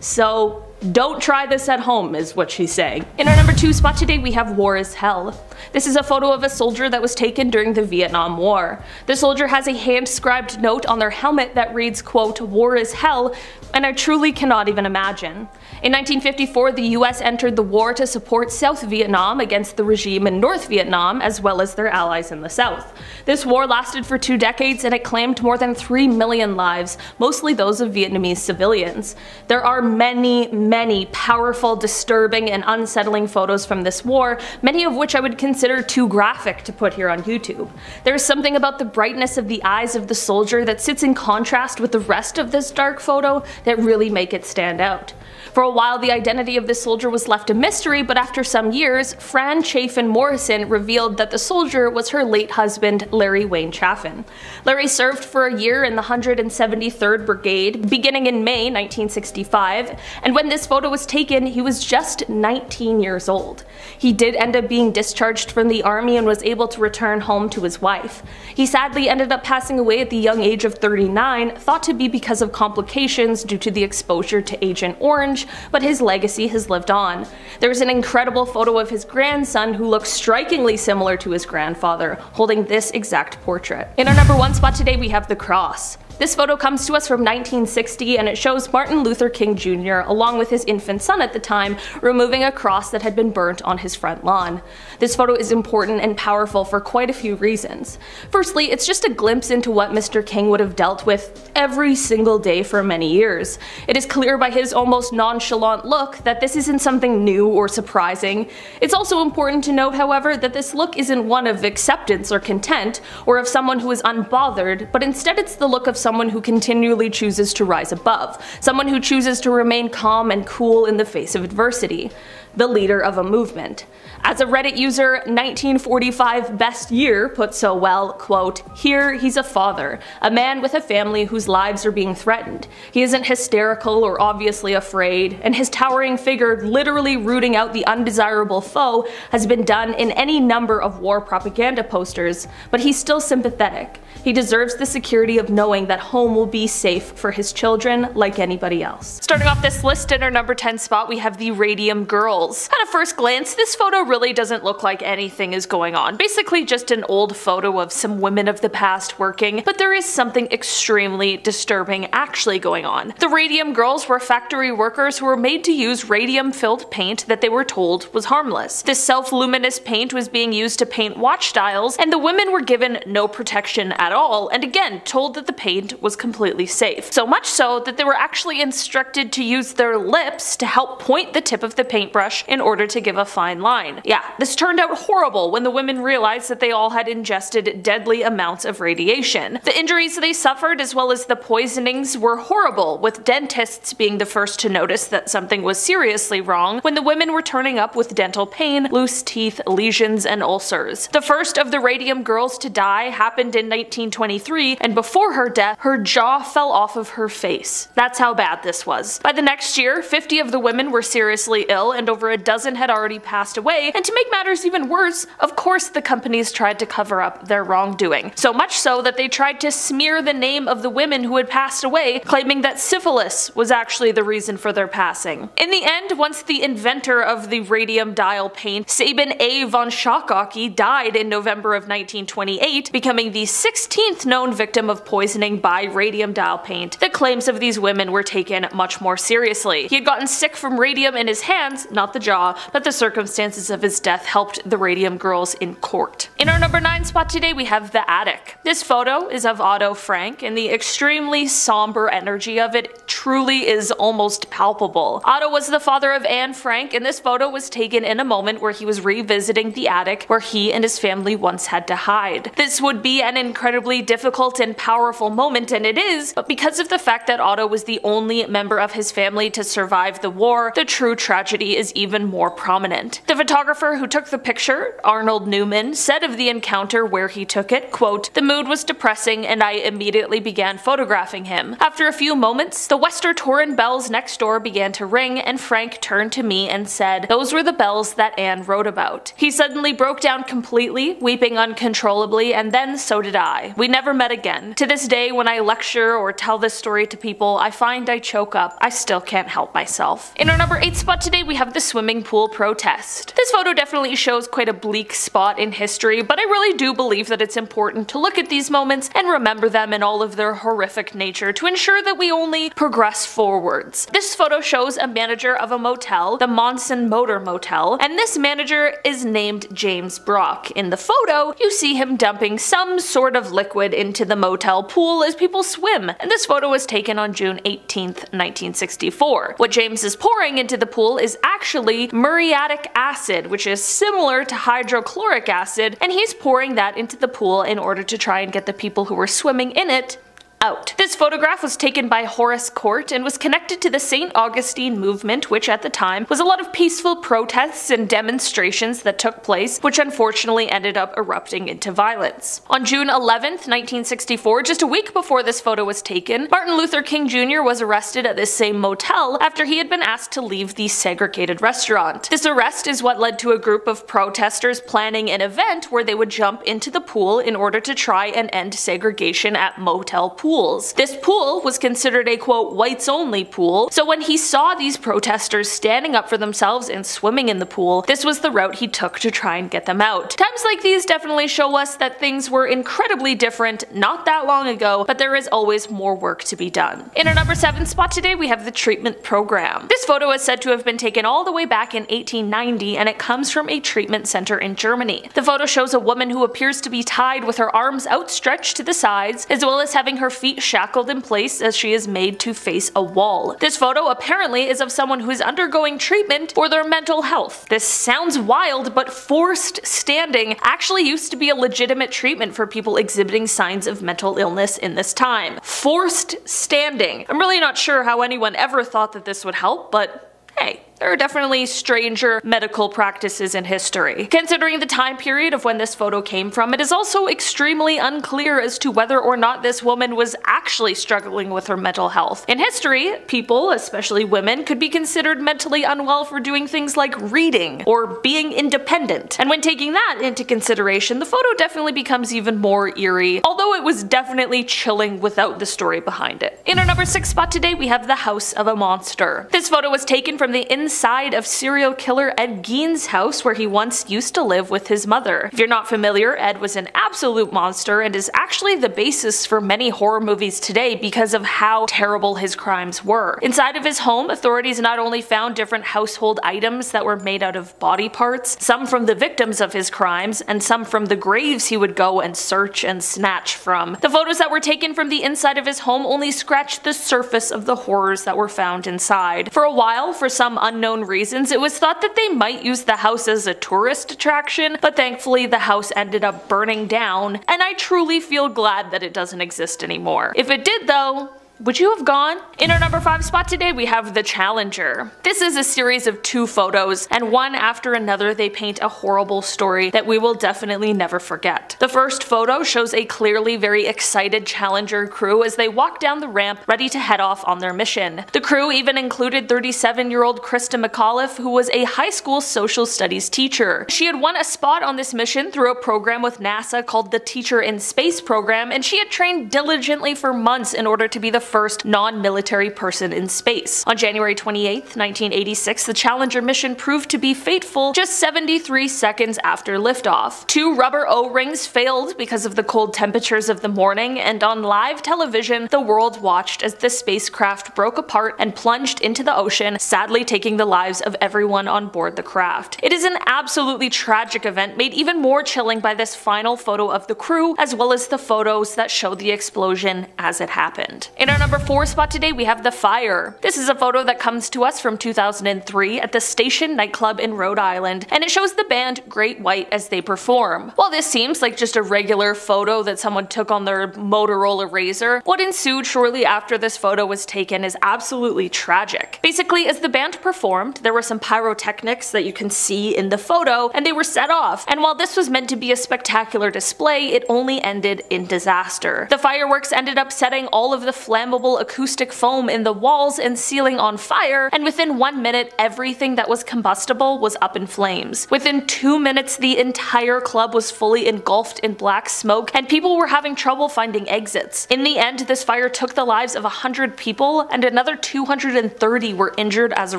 So don't try this at home is what she's saying. In our number 2 spot today we have War is Hell. This is a photo of a soldier that was taken during the Vietnam War. The soldier has a hand-scribed note on their helmet that reads quote, War is Hell, and I truly cannot even imagine. In 1954, the US entered the war to support South Vietnam against the regime in North Vietnam, as well as their allies in the South. This war lasted for two decades and it claimed more than 3 million lives, mostly those of Vietnamese civilians. There are many, many powerful, disturbing, and unsettling photos from this war, many of which I would consider too graphic to put here on YouTube. There's something about the brightness of the eyes of the soldier that sits in contrast with the rest of this dark photo that really make it stand out. For a while, the identity of the soldier was left a mystery, but after some years, Fran Chaffin Morrison revealed that the soldier was her late husband, Larry Wayne Chaffin. Larry served for a year in the 173rd Brigade, beginning in May 1965, and when this photo was taken, he was just 19 years old. He did end up being discharged from the army and was able to return home to his wife. He sadly ended up passing away at the young age of 39, thought to be because of complications due to the exposure to Agent Orange, but his legacy has lived on. There's an incredible photo of his grandson who looks strikingly similar to his grandfather, holding this exact portrait. In our number one spot today we have the cross. This photo comes to us from 1960 and it shows Martin Luther King Jr. along with his infant son at the time removing a cross that had been burnt on his front lawn. This photo is important and powerful for quite a few reasons. Firstly, it's just a glimpse into what Mr. King would have dealt with every single day for many years. It is clear by his almost nonchalant look that this isn't something new or surprising. It's also important to note, however, that this look isn't one of acceptance or content, or of someone who is unbothered, but instead it's the look of someone who continually chooses to rise above, someone who chooses to remain calm and cool in the face of adversity the leader of a movement. As a Reddit user, 1945 Best Year put so well, quote, Here he's a father, a man with a family whose lives are being threatened. He isn't hysterical or obviously afraid, and his towering figure literally rooting out the undesirable foe has been done in any number of war propaganda posters, but he's still sympathetic. He deserves the security of knowing that home will be safe for his children like anybody else. Starting off this list in our number 10 spot we have the Radium At a first glance, this photo really doesn't look like anything is going on. Basically just an old photo of some women of the past working, but there is something extremely disturbing actually going on. The Radium Girls were factory workers who were made to use radium-filled paint that they were told was harmless. This self-luminous paint was being used to paint watch dials, and the women were given no protection at all, and again told that the paint was completely safe. So much so that they were actually instructed to use their lips to help point the tip of the paintbrush in order to give a fine line. Yeah, this turned out horrible when the women realized that they all had ingested deadly amounts of radiation. The injuries they suffered as well as the poisonings were horrible, with dentists being the first to notice that something was seriously wrong when the women were turning up with dental pain, loose teeth, lesions, and ulcers. The first of the radium girls to die happened in 1923, and before her death, her jaw fell off of her face. That's how bad this was. By the next year, 50 of the women were seriously ill, and over a dozen had already passed away, and to make matters even worse, of course the companies tried to cover up their wrongdoing. So much so that they tried to smear the name of the women who had passed away, claiming that syphilis was actually the reason for their passing. In the end, once the inventor of the radium dial paint, Sabin A. von Sochocky, died in November of 1928, becoming the 16th known victim of poisoning by radium dial paint, the claims of these women were taken much more seriously. He had gotten sick from radium in his hands, not the jaw, but the circumstances of his death helped the radium girls in court. In our number 9 spot today we have The Attic. This photo is of Otto Frank and the extremely somber energy of it truly is almost palpable. Otto was the father of Anne Frank and this photo was taken in a moment where he was revisiting the attic where he and his family once had to hide. This would be an incredibly difficult and powerful moment, and it is, but because of the fact that Otto was the only member of his family to survive the war, the true tragedy is even more prominent. The photographer who took the picture, Arnold Newman, said of the encounter where he took it, quote, The mood was depressing and I immediately began photographing him. After a few moments, the Westertoren bells next door began to ring and Frank turned to me and said, those were the bells that Anne wrote about. He suddenly broke down completely, weeping uncontrollably, and then so did I. We never met again. To this day, when I lecture or tell this story to people, I find I choke up. I still can't help myself. In our number 8 spot today, we have the swimming pool protest. This photo definitely shows quite a bleak spot in history, but I really do believe that it's important to look at these moments and remember them in all of their horrific nature to ensure that we only progress forwards. This photo shows a manager of a motel, the Monson Motor Motel, and this manager is named James Brock. In the photo, you see him dumping some sort of liquid into the motel pool as people swim, and this photo was taken on June 18, 1964. What James is pouring into the pool is actually muriatic acid, which is similar to hydrochloric acid, and he's pouring that into the pool in order to try and get the people who were swimming in it out. This photograph was taken by Horace Cort and was connected to the St. Augustine movement, which at the time was a lot of peaceful protests and demonstrations that took place, which unfortunately ended up erupting into violence. On June 11, 1964, just a week before this photo was taken, Martin Luther King Jr. was arrested at this same motel after he had been asked to leave the segregated restaurant. This arrest is what led to a group of protesters planning an event where they would jump into the pool in order to try and end segregation at motel pools pools. This pool was considered a quote whites only pool, so when he saw these protesters standing up for themselves and swimming in the pool, this was the route he took to try and get them out. Times like these definitely show us that things were incredibly different not that long ago, but there is always more work to be done. In our number 7 spot today we have the treatment program. This photo is said to have been taken all the way back in 1890 and it comes from a treatment center in Germany. The photo shows a woman who appears to be tied with her arms outstretched to the sides as well as having her feet shackled in place as she is made to face a wall. This photo apparently is of someone who is undergoing treatment for their mental health. This sounds wild, but forced standing actually used to be a legitimate treatment for people exhibiting signs of mental illness in this time. Forced standing. I'm really not sure how anyone ever thought that this would help, but hey, there are definitely stranger medical practices in history. Considering the time period of when this photo came from, it is also extremely unclear as to whether or not this woman was actually struggling with her mental health. In history, people, especially women, could be considered mentally unwell for doing things like reading or being independent. And when taking that into consideration, the photo definitely becomes even more eerie, although it was definitely chilling without the story behind it. In our number 6 spot today, we have the House of a Monster. This photo was taken from the inside inside of serial killer Ed Gein's house where he once used to live with his mother. If you're not familiar, Ed was an absolute monster and is actually the basis for many horror movies today because of how terrible his crimes were. Inside of his home, authorities not only found different household items that were made out of body parts, some from the victims of his crimes, and some from the graves he would go and search and snatch from. The photos that were taken from the inside of his home only scratched the surface of the horrors that were found inside. For a while, for some un unknown reasons, it was thought that they might use the house as a tourist attraction, but thankfully the house ended up burning down, and I truly feel glad that it doesn't exist anymore. If it did though, would you have gone? In our number 5 spot today we have The Challenger. This is a series of two photos, and one after another they paint a horrible story that we will definitely never forget. The first photo shows a clearly very excited Challenger crew as they walk down the ramp ready to head off on their mission. The crew even included 37 year old Christa McAuliffe who was a high school social studies teacher. She had won a spot on this mission through a program with NASA called the Teacher in Space program and she had trained diligently for months in order to be the first non-military person in space. On January 28, 1986, the Challenger mission proved to be fateful just 73 seconds after liftoff. Two rubber O-rings failed because of the cold temperatures of the morning, and on live television, the world watched as the spacecraft broke apart and plunged into the ocean, sadly taking the lives of everyone on board the craft. It is an absolutely tragic event made even more chilling by this final photo of the crew, as well as the photos that show the explosion as it happened. In our number 4 spot today we have The Fire. This is a photo that comes to us from 2003 at the Station nightclub in Rhode Island, and it shows the band Great White as they perform. While this seems like just a regular photo that someone took on their Motorola Razr, what ensued shortly after this photo was taken is absolutely tragic. Basically, as the band performed, there were some pyrotechnics that you can see in the photo, and they were set off, and while this was meant to be a spectacular display, it only ended in disaster. The fireworks ended up setting all of the flammable flammable acoustic foam in the walls and ceiling on fire, and within one minute everything that was combustible was up in flames. Within two minutes the entire club was fully engulfed in black smoke and people were having trouble finding exits. In the end this fire took the lives of 100 people and another 230 were injured as a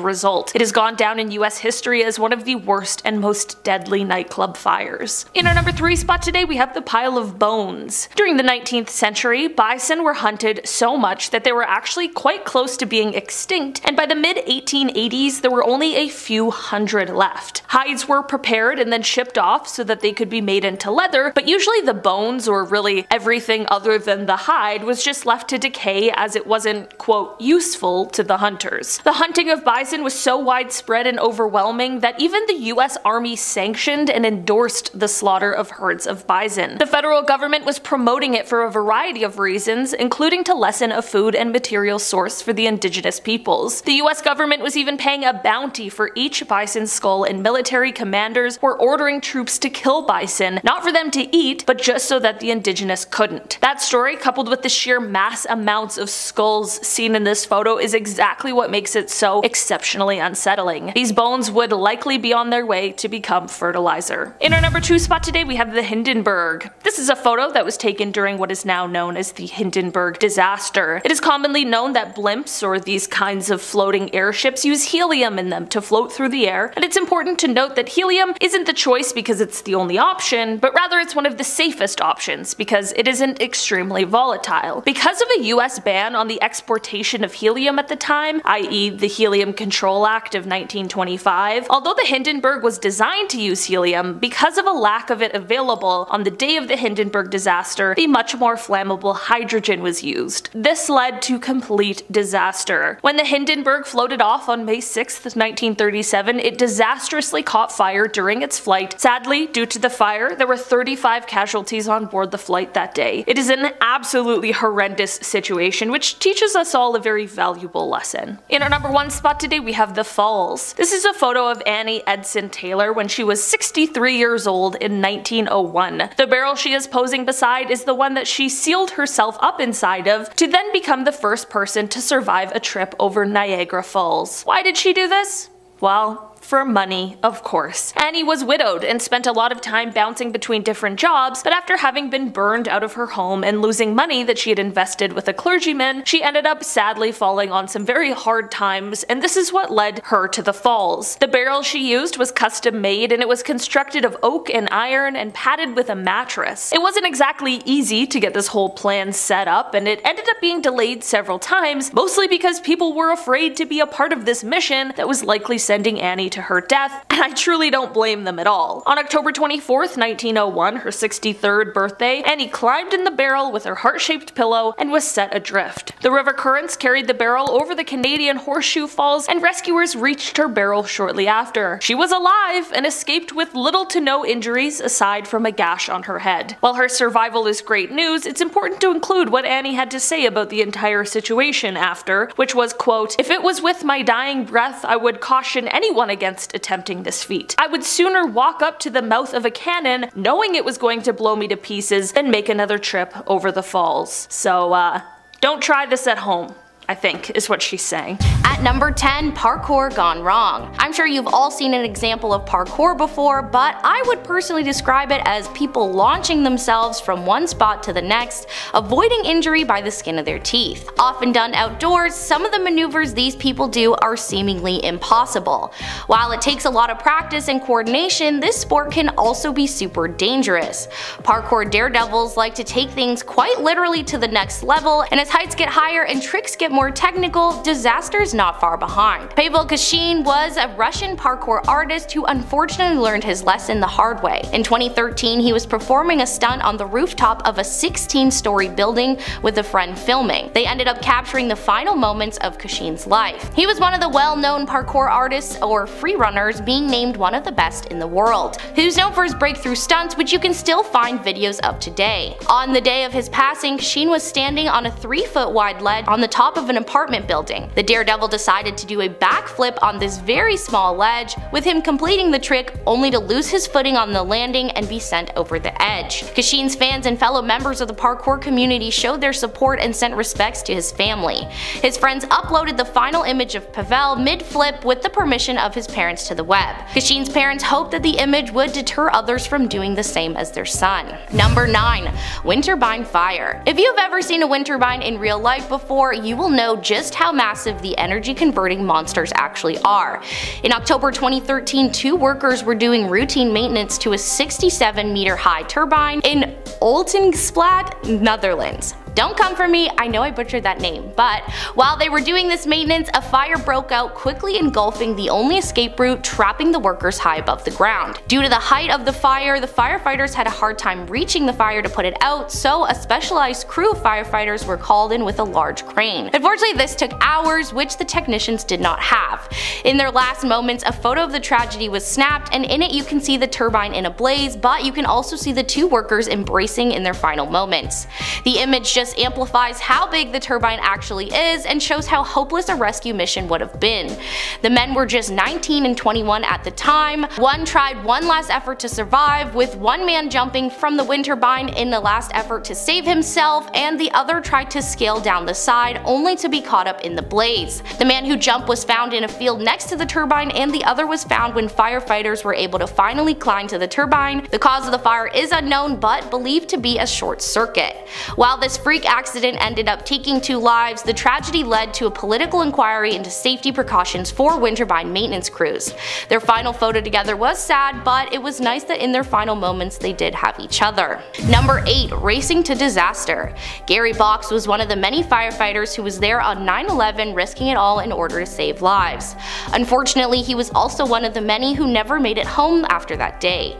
result. It has gone down in US history as one of the worst and most deadly nightclub fires. In our number 3 spot today we have the pile of bones. During the 19th century, bison were hunted so much much that they were actually quite close to being extinct, and by the mid 1880s there were only a few hundred left. Hides were prepared and then shipped off so that they could be made into leather, but usually the bones, or really everything other than the hide, was just left to decay as it wasn't, quote, useful to the hunters. The hunting of bison was so widespread and overwhelming that even the US Army sanctioned and endorsed the slaughter of herds of bison. The federal government was promoting it for a variety of reasons, including to lessen a food and material source for the indigenous peoples. The US government was even paying a bounty for each bison skull and military commanders were ordering troops to kill bison, not for them to eat, but just so that the indigenous couldn't. That story, coupled with the sheer mass amounts of skulls seen in this photo, is exactly what makes it so exceptionally unsettling. These bones would likely be on their way to become fertilizer. In our number 2 spot today we have the Hindenburg. This is a photo that was taken during what is now known as the Hindenburg disaster disaster. It is commonly known that blimps, or these kinds of floating airships, use helium in them to float through the air, and it's important to note that helium isn't the choice because it's the only option, but rather it's one of the safest options because it isn't extremely volatile. Because of a US ban on the exportation of helium at the time, i.e. the Helium Control Act of 1925, although the Hindenburg was designed to use helium, because of a lack of it available on the day of the Hindenburg disaster, the much more flammable hydrogen was used. This led to complete disaster. When the Hindenburg floated off on May 6, 1937, it disastrously caught fire during its flight. Sadly, due to the fire, there were 35 casualties on board the flight that day. It is an absolutely horrendous situation, which teaches us all a very valuable lesson. In our number one spot today, we have the Falls. This is a photo of Annie Edson Taylor when she was 63 years old in 1901. The barrel she is posing beside is the one that she sealed herself up inside of to then become the first person to survive a trip over Niagara Falls. Why did she do this? Well, for money, of course. Annie was widowed and spent a lot of time bouncing between different jobs, but after having been burned out of her home and losing money that she had invested with a clergyman, she ended up sadly falling on some very hard times, and this is what led her to the falls. The barrel she used was custom made and it was constructed of oak and iron and padded with a mattress. It wasn't exactly easy to get this whole plan set up, and it ended up being delayed several times, mostly because people were afraid to be a part of this mission that was likely sending Annie to to her death, and I truly don't blame them at all. On October 24th, 1901, her 63rd birthday, Annie climbed in the barrel with her heart-shaped pillow and was set adrift. The river currents carried the barrel over the Canadian Horseshoe Falls, and rescuers reached her barrel shortly after. She was alive and escaped with little to no injuries aside from a gash on her head. While her survival is great news, it's important to include what Annie had to say about the entire situation after, which was, quote, If it was with my dying breath, I would caution anyone against against attempting this feat. I would sooner walk up to the mouth of a cannon knowing it was going to blow me to pieces than make another trip over the falls. So, uh, don't try this at home. I think, is what she's saying. At number 10, parkour gone wrong. I'm sure you've all seen an example of parkour before, but I would personally describe it as people launching themselves from one spot to the next, avoiding injury by the skin of their teeth. Often done outdoors, some of the maneuvers these people do are seemingly impossible. While it takes a lot of practice and coordination, this sport can also be super dangerous. Parkour daredevils like to take things quite literally to the next level, and as heights get higher and tricks get more more technical, disaster's not far behind. Pavel Kashin was a Russian parkour artist who unfortunately learned his lesson the hard way. In 2013, he was performing a stunt on the rooftop of a 16-story building with a friend filming. They ended up capturing the final moments of Kashin's life. He was one of the well-known parkour artists or freerunners being named one of the best in the world, who's known for his breakthrough stunts which you can still find videos of today. On the day of his passing, Kashin was standing on a 3 foot wide ledge on the top of an apartment building. The Daredevil decided to do a backflip on this very small ledge, with him completing the trick only to lose his footing on the landing and be sent over the edge. Kashin's fans and fellow members of the parkour community showed their support and sent respects to his family. His friends uploaded the final image of Pavel mid-flip with the permission of his parents to the web. Kashin's parents hoped that the image would deter others from doing the same as their son. Number 9. Wind turbine fire. If you've ever seen a wind turbine in real life before, you will know just how massive the energy converting monsters actually are. In October 2013, two workers were doing routine maintenance to a 67 meter high turbine in Oltensplaat, Netherlands. Don't come for me, I know I butchered that name, but while they were doing this maintenance, a fire broke out, quickly engulfing the only escape route, trapping the workers high above the ground. Due to the height of the fire, the firefighters had a hard time reaching the fire to put it out, so a specialized crew of firefighters were called in with a large crane. Unfortunately, this took hours, which the technicians did not have. In their last moments, a photo of the tragedy was snapped, and in it you can see the turbine in a blaze, but you can also see the two workers embracing in their final moments. The image just this amplifies how big the turbine actually is and shows how hopeless a rescue mission would have been. The men were just 19 and 21 at the time. One tried one last effort to survive, with one man jumping from the wind turbine in the last effort to save himself, and the other tried to scale down the side, only to be caught up in the blaze. The man who jumped was found in a field next to the turbine, and the other was found when firefighters were able to finally climb to the turbine. The cause of the fire is unknown, but believed to be a short circuit. While this freak freak accident ended up taking two lives, the tragedy led to a political inquiry into safety precautions for wind turbine maintenance crews. Their final photo together was sad, but it was nice that in their final moments they did have each other. Number 8. Racing to Disaster Gary Box was one of the many firefighters who was there on 9-11 risking it all in order to save lives. Unfortunately, he was also one of the many who never made it home after that day.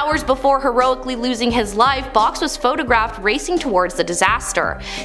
Hours before heroically losing his life, Box was photographed racing towards the disaster.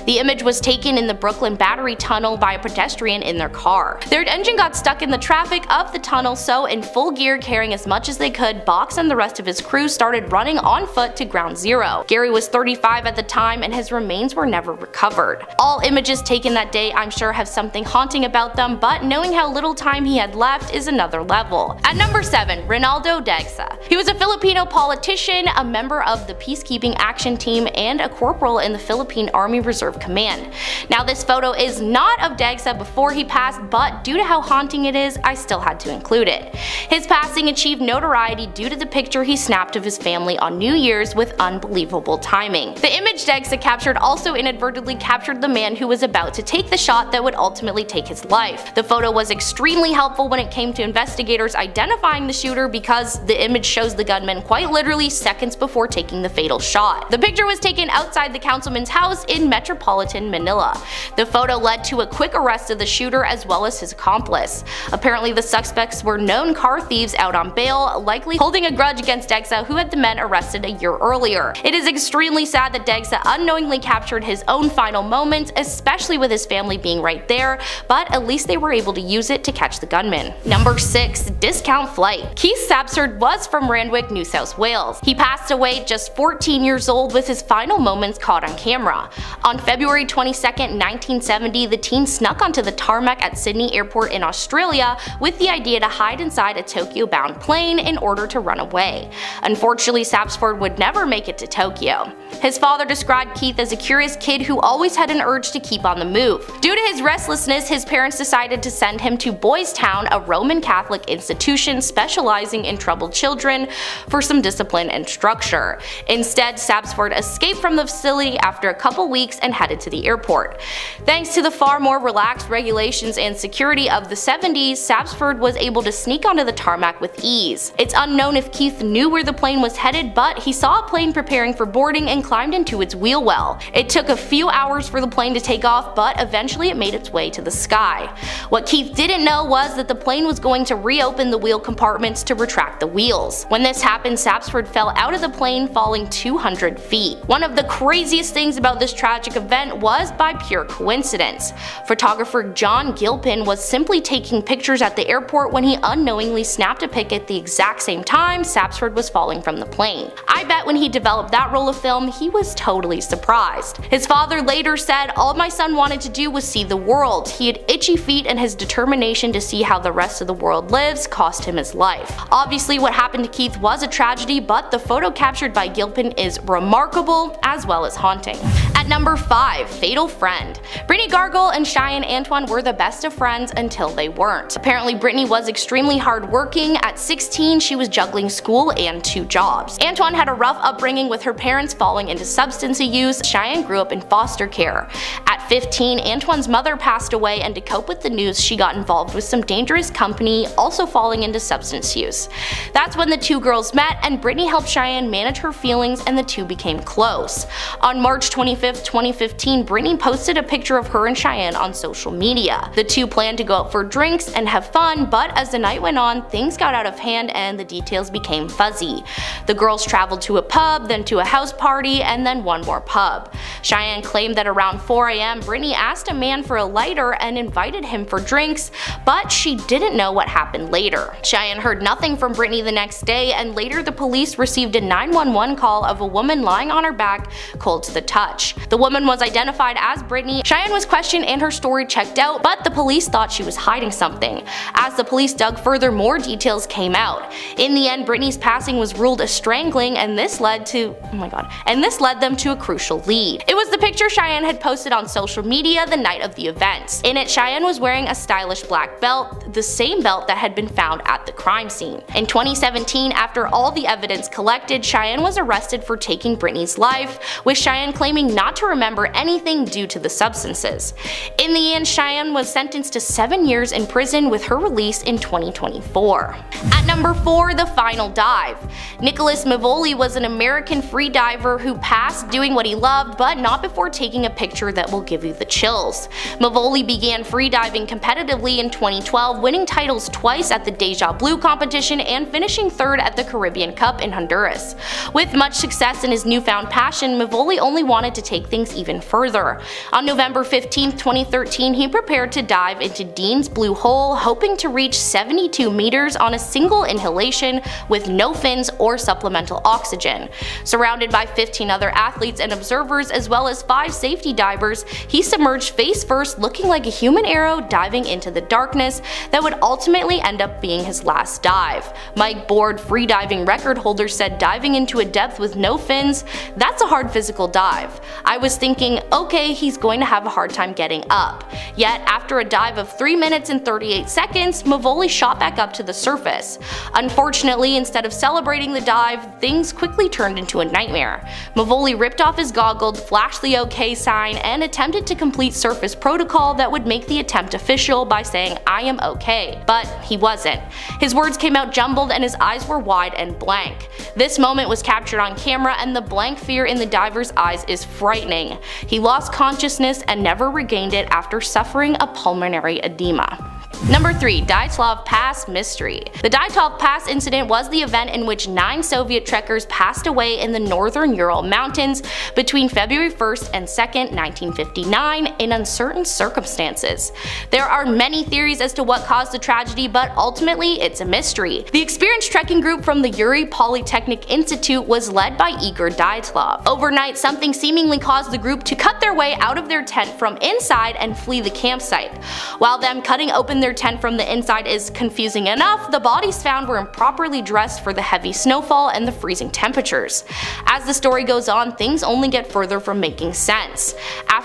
The image was taken in the Brooklyn Battery Tunnel by a pedestrian in their car. Their engine got stuck in the traffic of the tunnel so in full gear carrying as much as they could, Box and the rest of his crew started running on foot to ground zero. Gary was 35 at the time and his remains were never recovered. All images taken that day I'm sure have something haunting about them but knowing how little time he had left is another level. At number 7, Ronaldo Dagsa. He was a Filipino politician, a member of the Peacekeeping Action Team, and a corporal in the Philippine Army Reserve Command. Now this photo is not of Dagsa before he passed, but due to how haunting it is, I still had to include it. His passing achieved notoriety due to the picture he snapped of his family on New Year's with unbelievable timing. The image Dagsa captured also inadvertently captured the man who was about to take the shot that would ultimately take his life. The photo was extremely helpful when it came to investigators identifying the shooter because the image shows the gunman quite literally seconds before taking the fatal shot. The picture was taken outside the councilman's house in metropolitan Manila. The photo led to a quick arrest of the shooter as well as his accomplice. Apparently the suspects were known car thieves out on bail, likely holding a grudge against Dagsa who had the men arrested a year earlier. It is extremely sad that Dagsa unknowingly captured his own final moments, especially with his family being right there, but at least they were able to use it to catch the gunman. Number 6. Discount Flight Keith Sapsford was from Randwick, New South Wales. He passed away just 14 years old with his final moments caught on camera. On February 22, 1970, the teen snuck onto the tarmac at Sydney Airport in Australia with the idea to hide inside a Tokyo-bound plane in order to run away. Unfortunately, Sapsford would never make it to Tokyo. His father described Keith as a curious kid who always had an urge to keep on the move. Due to his restlessness, his parents decided to send him to Boys Town, a Roman Catholic institution specializing in troubled children, for some discipline and structure. Instead, Sapsford escaped from the facility after a couple weeks and headed to the airport. Thanks to the far more relaxed regulations and security of the 70s, Sapsford was able to sneak onto the tarmac with ease. It's unknown if Keith knew where the plane was headed, but he saw a plane preparing for boarding and climbed into its wheel well. It took a few hours for the plane to take off, but eventually it made its way to the sky. What Keith didn't know was that the plane was going to reopen the wheel compartments to retract the wheels. When this happened, Sapsford fell out of the plane falling 200 feet. One of the craziest things about this tragic event was by pure coincidence. Photographer John Gilpin was simply taking pictures at the airport when he unknowingly snapped a pic at the exact same time Sapsford was falling from the plane. I bet when he developed that roll of film, he was totally surprised. His father later said, all my son wanted to do was see the world. He had itchy feet and his determination to see how the rest of the world lives cost him his life. Obviously what happened to Keith was a tragedy, but the photo captured by Gilpin is remarkable as well as haunting. At number 5, Fatal Friend. Brittany Gargol and Cheyenne Antoine were the best of friends until they weren't. Apparently Brittany was extremely hardworking. At 16 she was juggling school and two jobs. Antoine had a rough upbringing with her parents falling into substance use. Cheyenne grew up in foster care. At 15 Antoine's mother passed away and to cope with the news she got involved with some dangerous company also falling into substance use. That's when the two girls met and Brittany helped Cheyenne manage her feelings and the two became close. On March 25, 2015, Brittany posted a picture of her and Cheyenne on social media. The two planned to go out for drinks and have fun, but as the night went on, things got out of hand and the details became fuzzy. The girls traveled to a pub, then to a house party, and then one more pub. Cheyenne claimed that around 4am, Brittany asked a man for a lighter and invited him for drinks, but she didn't know what happened later. Cheyenne heard nothing from Brittany the next day, and later the police received a 911 call of a woman lying on her back, cold to the touch. The woman was identified as Brittany. Cheyenne was questioned and her story checked out, but the police thought she was hiding something. As the police dug further, more details came out. In the end, Brittany's passing was ruled a strangling and this led to, oh my god, and this led them to a crucial lead. It was the picture Cheyenne had posted on social media the night of the events. In it, Cheyenne was wearing a stylish black belt, the same belt that had been found at the crime scene. In 2017, after all the evidence collected, Cheyenne was arrested for taking Brittany's life, with Cheyenne claiming not to remember anything due to the substances. In the end, Cheyenne was sentenced to 7 years in prison with her release in 2024. At number 4, The Final Dive. Nicholas Mevoli was an American free diver who passed doing what he loved but not before taking a picture that will give you the chills. Mevoli began freediving competitively in 2012, winning titles twice at the Deja Blue competition and finishing third at the Caribbean Cup in Honduras. With much success in his newfound passion, Mevoli only wanted to take things even further. On November 15, 2013, he prepared to dive into Dean's Blue Hole, hoping to reach 72 meters on a single inhalation with no fins or supplemental oxygen. Surrounded by 15 other athletes and observers as well as 5 safety divers, he submerged face first looking like a human arrow diving into the darkness that would ultimately end up being his last dive. Mike Board, freediving record holder, said diving into a depth with no fins, that's a hard physical dive. I was thinking, okay, he's going to have a hard time getting up. Yet, after a dive of 3 minutes and 38 seconds, Mevoli shot back up to the surface. Unfortunately, instead of celebrating the dive, things quickly turned into a nightmare. Mevoli ripped off his goggles, flashed the OK sign, and attempted to complete surface protocol that would make the attempt official by saying, I am okay. But he wasn't. His words came out jumbled and his eyes were wide and blank. This moment was captured on camera and the blank fear in the diver's eyes is frightening. He lost consciousness and never regained it after suffering a pulmonary edema. Number 3. Dyatlov Pass Mystery The Dyatlov Pass incident was the event in which nine Soviet trekkers passed away in the northern Ural Mountains between February 1st and 2nd, 1959 in uncertain circumstances. There are many theories as to what caused the tragedy, but ultimately it's a mystery. The experienced trekking group from the Ural Polytechnic Institute was led by Igor Dyatlov. Overnight, something seemingly caused the group to cut their way out of their tent from inside and flee the campsite. While them cutting open their tent from the inside is confusing enough, the bodies found were improperly dressed for the heavy snowfall and the freezing temperatures. As the story goes on, things only get further from making sense.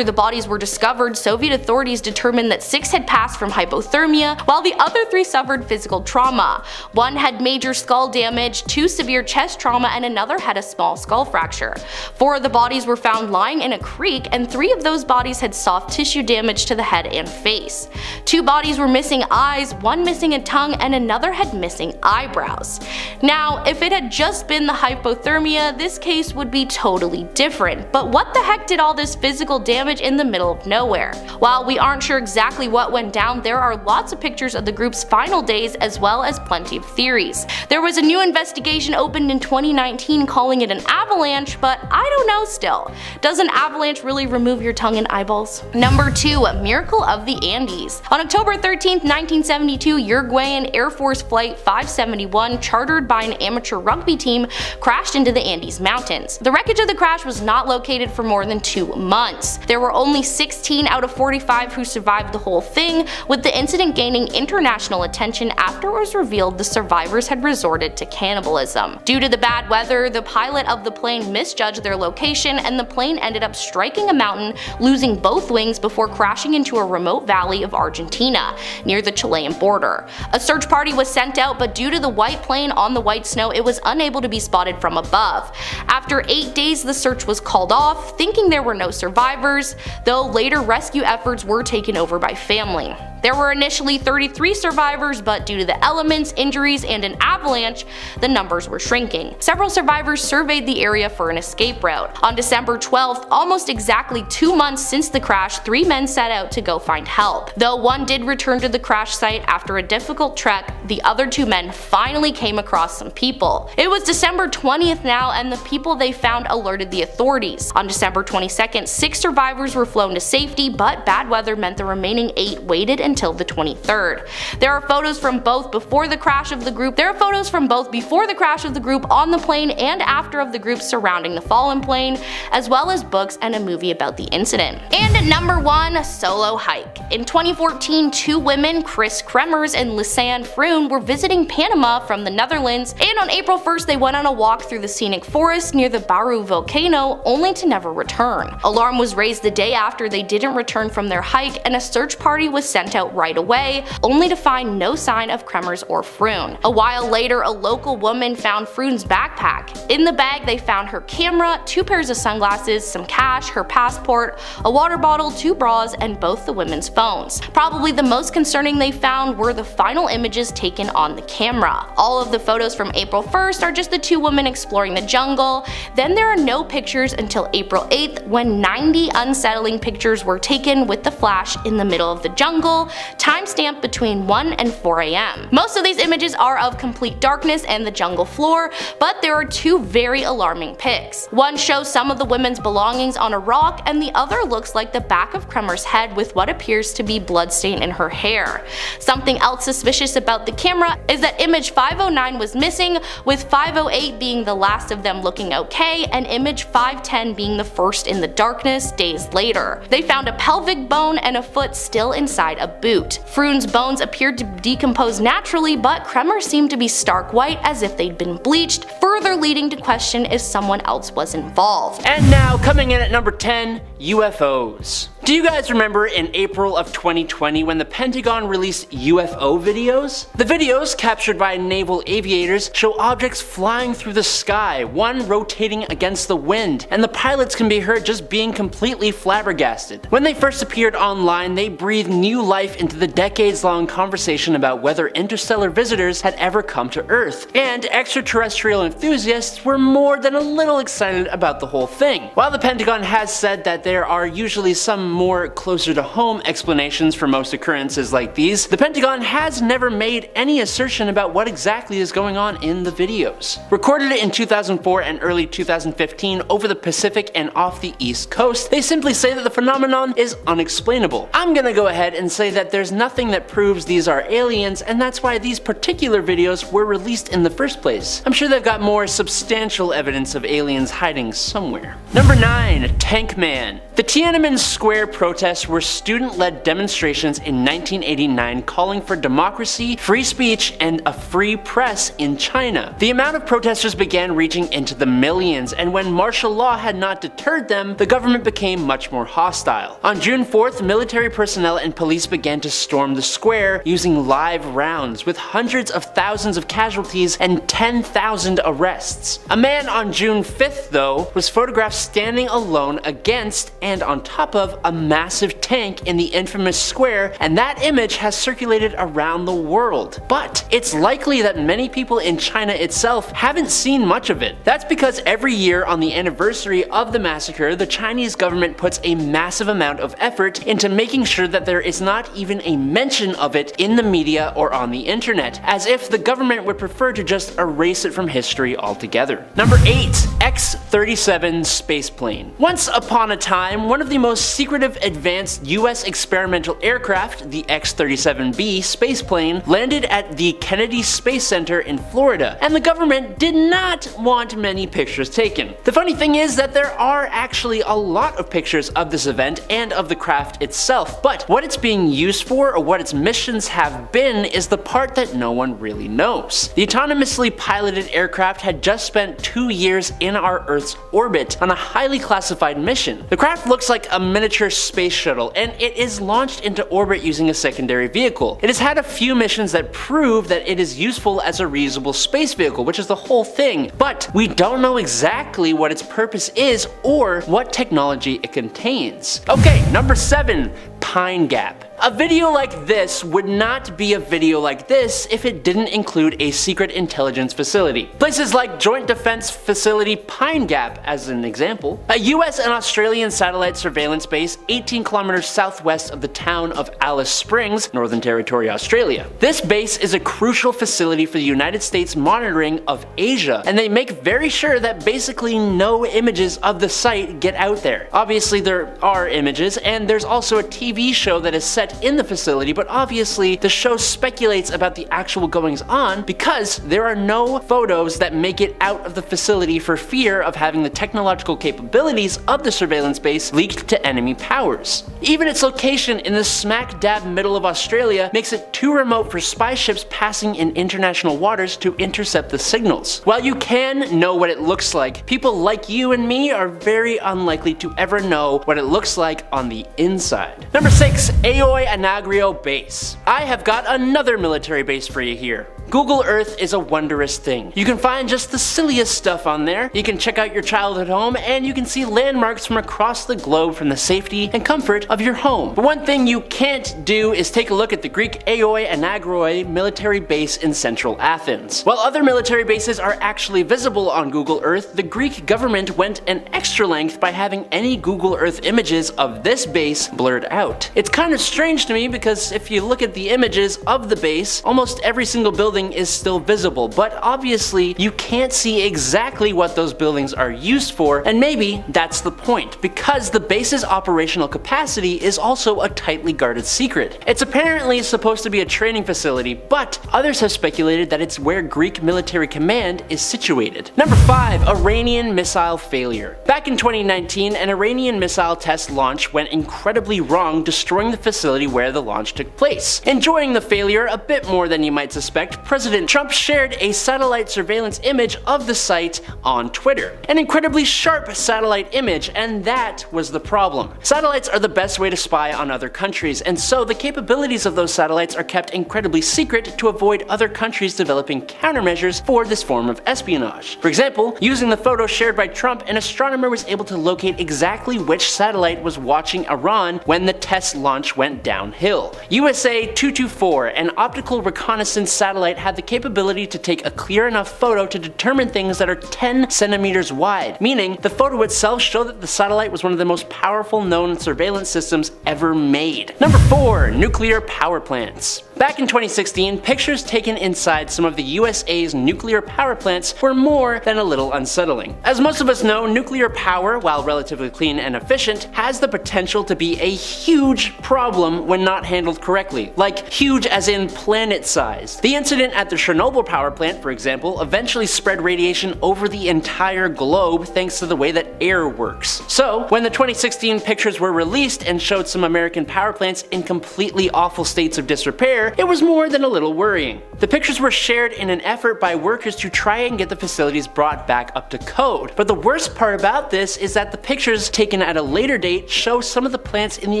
After the bodies were discovered, Soviet authorities determined that six had passed from hypothermia, while the other three suffered physical trauma. One had major skull damage, two severe chest trauma, and another had a small skull fracture. Four of the bodies were found lying in a creek, and three of those bodies had soft tissue damage to the head and face. Two bodies were missing eyes, one missing a tongue, and another had missing eyebrows. Now, if it had just been the hypothermia, this case would be totally different, but what the heck did all this physical damage in the middle of nowhere? While we aren't sure exactly what went down, there are lots of pictures of the group's final days as well as plenty of theories. There was a new investigation opened in 2019 calling it an avalanche, but I don't know still. Does an avalanche really remove your tongue and eyeballs? Number 2. Miracle of the Andes On October 13, 1972, Uruguayan Air Force Flight 571, chartered by an amateur rugby team, crashed into the Andes Mountains. The wreckage of the crash was not located for more than two months. There were only 16 out of 45 who survived the whole thing, with the incident gaining international attention after it was revealed the survivors had resorted to cannibalism. Due to the bad weather, the pilot of the plane misjudged their location and the plane ended up striking a mountain, losing both wings before crashing into a remote valley of Argentina near the Chilean border. A search party was sent out but due to the white plane on the white snow it was unable to be spotted from above. After 8 days the search was called off, thinking there were no survivors, though later rescue efforts were taken over by family. There were initially 33 survivors, but due to the elements, injuries, and an avalanche, the numbers were shrinking. Several survivors surveyed the area for an escape route. On December 12th, almost exactly two months since the crash, three men set out to go find help. Though one did return to the crash site after a difficult trek, the other two men finally came across some people. It was December 20th now, and the people they found alerted the authorities. On December 22nd, six survivors were flown to safety, but bad weather meant the remaining eight waited until the 23rd. There are photos from both before the crash of the group. There are photos from both before the crash of the group on the plane and after of the group surrounding the fallen plane, as well as books and a movie about the incident. And number 1, solo hike. In 2014, two women, Chris Kremers and Lisanne Froon, were visiting Panama from the Netherlands, and on April 1st they went on a walk through the scenic forest near the Baru volcano, only to never return. Alarm was raised the day after they didn't return from their hike, and a search party was sent out right away, only to find no sign of Kremers or Froon. A while later, a local woman found Froon's backpack. In the bag they found her camera, two pairs of sunglasses, some cash, her passport, a water bottle, two bras, and both the women's phones. Probably the most concerning they found were the final images taken on the camera. All of the photos from April 1st are just the two women exploring the jungle, then there are no pictures until April 8th when 90 unsettling pictures were taken with the flash in the middle of the jungle, timestamped between 1 and 4 am. Most of these images are of complete darkness and the jungle floor, but there are two very alarming pics. One shows some of the women's belongings on a rock and the other looks like the back of Kremers' head with what appears to be bloodstain in her hair. Something else suspicious about the camera is that image 509 was missing, with 508 being the last of them looking okay and image 510 being the first in the darkness days later. They found a pelvic bone and a foot still inside a boot. Froon's bones appeared to decompose naturally, but Kremer seemed to be stark white as if they'd been bleached, further leading to question if someone else was involved. And now, coming in at number 10, UFOs. Do you guys remember in April of 2020 when the Pentagon released UFO videos? The videos, captured by naval aviators, show objects flying through the sky, one rotating against the wind, and the pilots can be heard just being completely flabbergasted. When they first appeared online, they breathed new life into the decades-long conversation about whether interstellar visitors had ever come to Earth, and extraterrestrial enthusiasts were more than a little excited about the whole thing. While the Pentagon has said that there are usually some more closer to home explanations for most occurrences like these, the Pentagon has never made any assertion about what exactly is going on in the videos. Recorded in 2004 and early 2015 over the Pacific and off the East Coast, they simply say that the phenomenon is unexplainable. I'm gonna go ahead and say that there's nothing that proves these are aliens and that's why these particular videos were released in the first place. I'm sure they've got more substantial evidence of aliens hiding somewhere. Number 9. Tank Man The Tiananmen Square protests were student-led demonstrations in 1989 calling for democracy, free speech, and a free press in China. The amount of protesters began reaching into the millions, and when martial law had not deterred them, the government became much more hostile. On June 4th, military personnel and police began to storm the square using live rounds, with hundreds of thousands of casualties and 10,000 arrests. A man on June 5th, though, was photographed standing alone against and on top of a massive tank in the infamous square, and that image has circulated around the world. But it's likely that many people in China itself haven't seen much of it. That's because every year on the anniversary of the massacre, the Chinese government puts a massive amount of effort into making sure that there is not even a mention of it in the media or on the internet, as if the government would prefer to just erase it from history altogether. Number 8. X-37 Spaceplane Once upon a time, one of the most secretive advanced US experimental aircraft, the X-37B spaceplane, landed at the Kennedy Space Center in Florida, and the government did not want many pictures taken. The funny thing is that there are actually a lot of pictures of this event and of the craft itself, but what it's being used for or what its missions have been is the part that no one really knows. The autonomously piloted aircraft had just spent two years in our Earth's orbit on a highly classified mission. The craft looks like a miniature space shuttle, and it is launched into orbit using a secondary vehicle. It has had a few missions that prove that it is useful as a reusable space vehicle, which is the whole thing, but we don't know exactly what its purpose is or what technology it contains. Okay, number 7. Pine Gap. A video like this would not be a video like this if it didn't include a secret intelligence facility. Places like Joint Defense Facility Pine Gap as an example. A US and Australian satellite surveillance base 18 kilometers southwest of the town of Alice Springs, Northern Territory, Australia. This base is a crucial facility for the United States monitoring of Asia, and they make very sure that basically no images of the site get out there. Obviously there are images, and there's also a TV show that is set set in the facility, but obviously the show speculates about the actual goings on because there are no photos that make it out of the facility for fear of having the technological capabilities of the surveillance base leaked to enemy powers. Even its location in the smack dab middle of Australia makes it too remote for spy ships passing in international waters to intercept the signals. While you can know what it looks like, people like you and me are very unlikely to ever know what it looks like on the inside. Number 6. Aoi Anagrio Base. I have got another military base for you here. Google Earth is a wondrous thing. You can find just the silliest stuff on there, you can check out your childhood home, and you can see landmarks from across the globe from the safety and comfort of your home. But one thing you can't do is take a look at the Greek Aoi Anagroi military base in central Athens. While other military bases are actually visible on Google Earth, the Greek government went an extra length by having any Google Earth images of this base blurred out. It's kind of strange to me because if you look at the images of the base, almost every single building building is still visible, but obviously you can't see exactly what those buildings are used for, and maybe that's the point, because the base's operational capacity is also a tightly guarded secret. It's apparently supposed to be a training facility, but others have speculated that it's where Greek military command is situated. Number 5. Iranian missile failure. Back in 2019, an Iranian missile test launch went incredibly wrong, destroying the facility where the launch took place. Enjoying the failure a bit more than you might suspect, President Trump shared a satellite surveillance image of the site on Twitter. An incredibly sharp satellite image, and that was the problem. Satellites are the best way to spy on other countries, and so the capabilities of those satellites are kept incredibly secret to avoid other countries developing countermeasures for this form of espionage. For example, using the photo shared by Trump, an astronomer was able to locate exactly which satellite was watching Iran when the test launch went downhill. USA 224, an optical reconnaissance satellite had the capability to take a clear enough photo to determine things that are 10 centimeters wide, meaning the photo itself showed that the satellite was one of the most powerful known surveillance systems ever made. Number 4. Nuclear Power Plants Back in 2016, pictures taken inside some of the USA's nuclear power plants were more than a little unsettling. As most of us know, nuclear power, while relatively clean and efficient, has the potential to be a huge problem when not handled correctly. Like huge as in planet size. The incident at the Chernobyl power plant, for example, eventually spread radiation over the entire globe thanks to the way that air works. So, when the 2016 pictures were released and showed some American power plants in completely awful states of disrepair, it was more than a little worrying. The pictures were shared in an effort by workers to try and get the facilities brought back up to code. But the worst part about this is that the pictures taken at a later date show some of the plants in the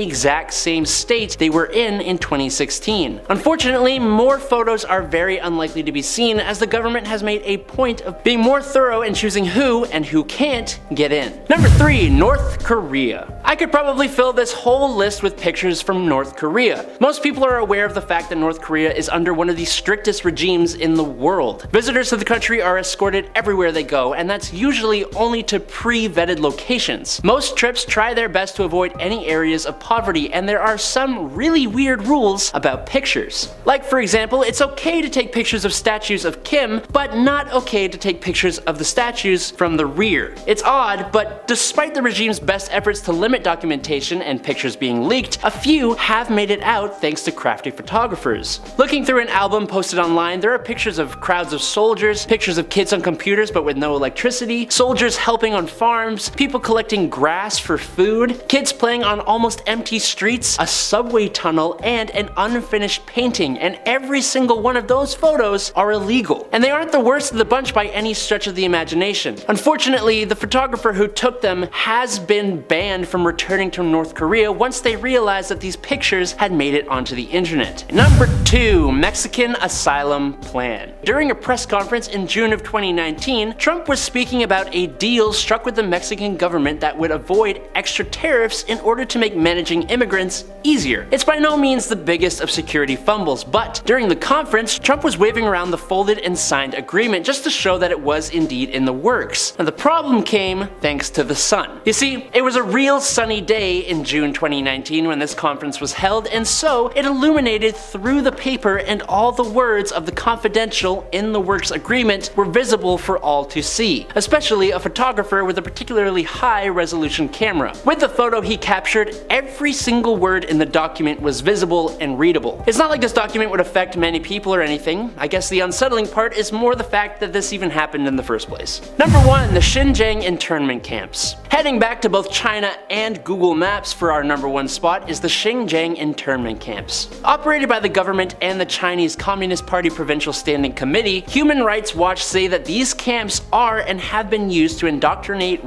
exact same state they were in in 2016. Unfortunately, more photos are very unlikely to be seen as the government has made a point of being more thorough in choosing who and who can't get in. Number 3. North Korea. I could probably fill this whole list with pictures from North Korea. Most people are aware of the fact that North Korea is under one of the strictest regimes in the world. Visitors to the country are escorted everywhere they go, and that's usually only to pre-vetted locations. Most trips try their best to avoid any areas of poverty, and there are some really weird rules about pictures. Like for example, it's okay to take pictures of statues of Kim, but not okay to take pictures of the statues from the rear. It's odd, but despite the regime's best efforts to limit documentation and pictures being leaked, a few have made it out thanks to crafty photographers Looking through an album posted online, there are pictures of crowds of soldiers, pictures of kids on computers but with no electricity, soldiers helping on farms, people collecting grass for food, kids playing on almost empty streets, a subway tunnel, and an unfinished painting, and every single one of those photos are illegal. And they aren't the worst of the bunch by any stretch of the imagination. Unfortunately, the photographer who took them has been banned from returning to North Korea once they realized that these pictures had made it onto the internet. Number Number 2. Mexican Asylum Plan During a press conference in June of 2019, Trump was speaking about a deal struck with the Mexican government that would avoid extra tariffs in order to make managing immigrants easier. It's by no means the biggest of security fumbles, but during the conference, Trump was waving around the folded and signed agreement just to show that it was indeed in the works. And the problem came thanks to the sun. You see, it was a real sunny day in June 2019 when this conference was held, and so it illuminated through through the paper and all the words of the confidential in the works agreement were visible for all to see, especially a photographer with a particularly high resolution camera. With the photo he captured, every single word in the document was visible and readable. It's not like this document would affect many people or anything, I guess the unsettling part is more the fact that this even happened in the first place. Number 1. The Xinjiang internment camps. Heading back to both China and Google Maps for our number one spot is the Xinjiang internment camps. Operated by the government and the Chinese Communist Party Provincial Standing Committee, Human Rights Watch say that these camps are and have been used to indoctrinate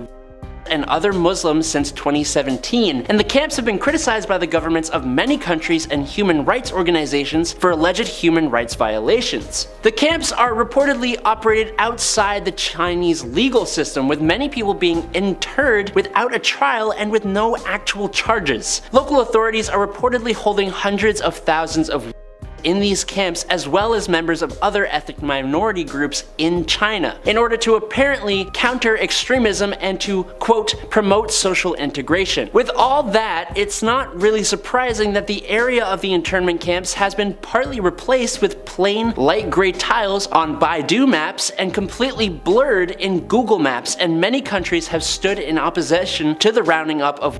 and other Muslims since 2017, and the camps have been criticized by the governments of many countries and human rights organizations for alleged human rights violations. The camps are reportedly operated outside the Chinese legal system, with many people being interred without a trial and with no actual charges. Local authorities are reportedly holding hundreds of thousands of in these camps as well as members of other ethnic minority groups in China in order to apparently counter extremism and to quote promote social integration. With all that, it's not really surprising that the area of the internment camps has been partly replaced with plain light gray tiles on Baidu maps and completely blurred in Google Maps and many countries have stood in opposition to the rounding up of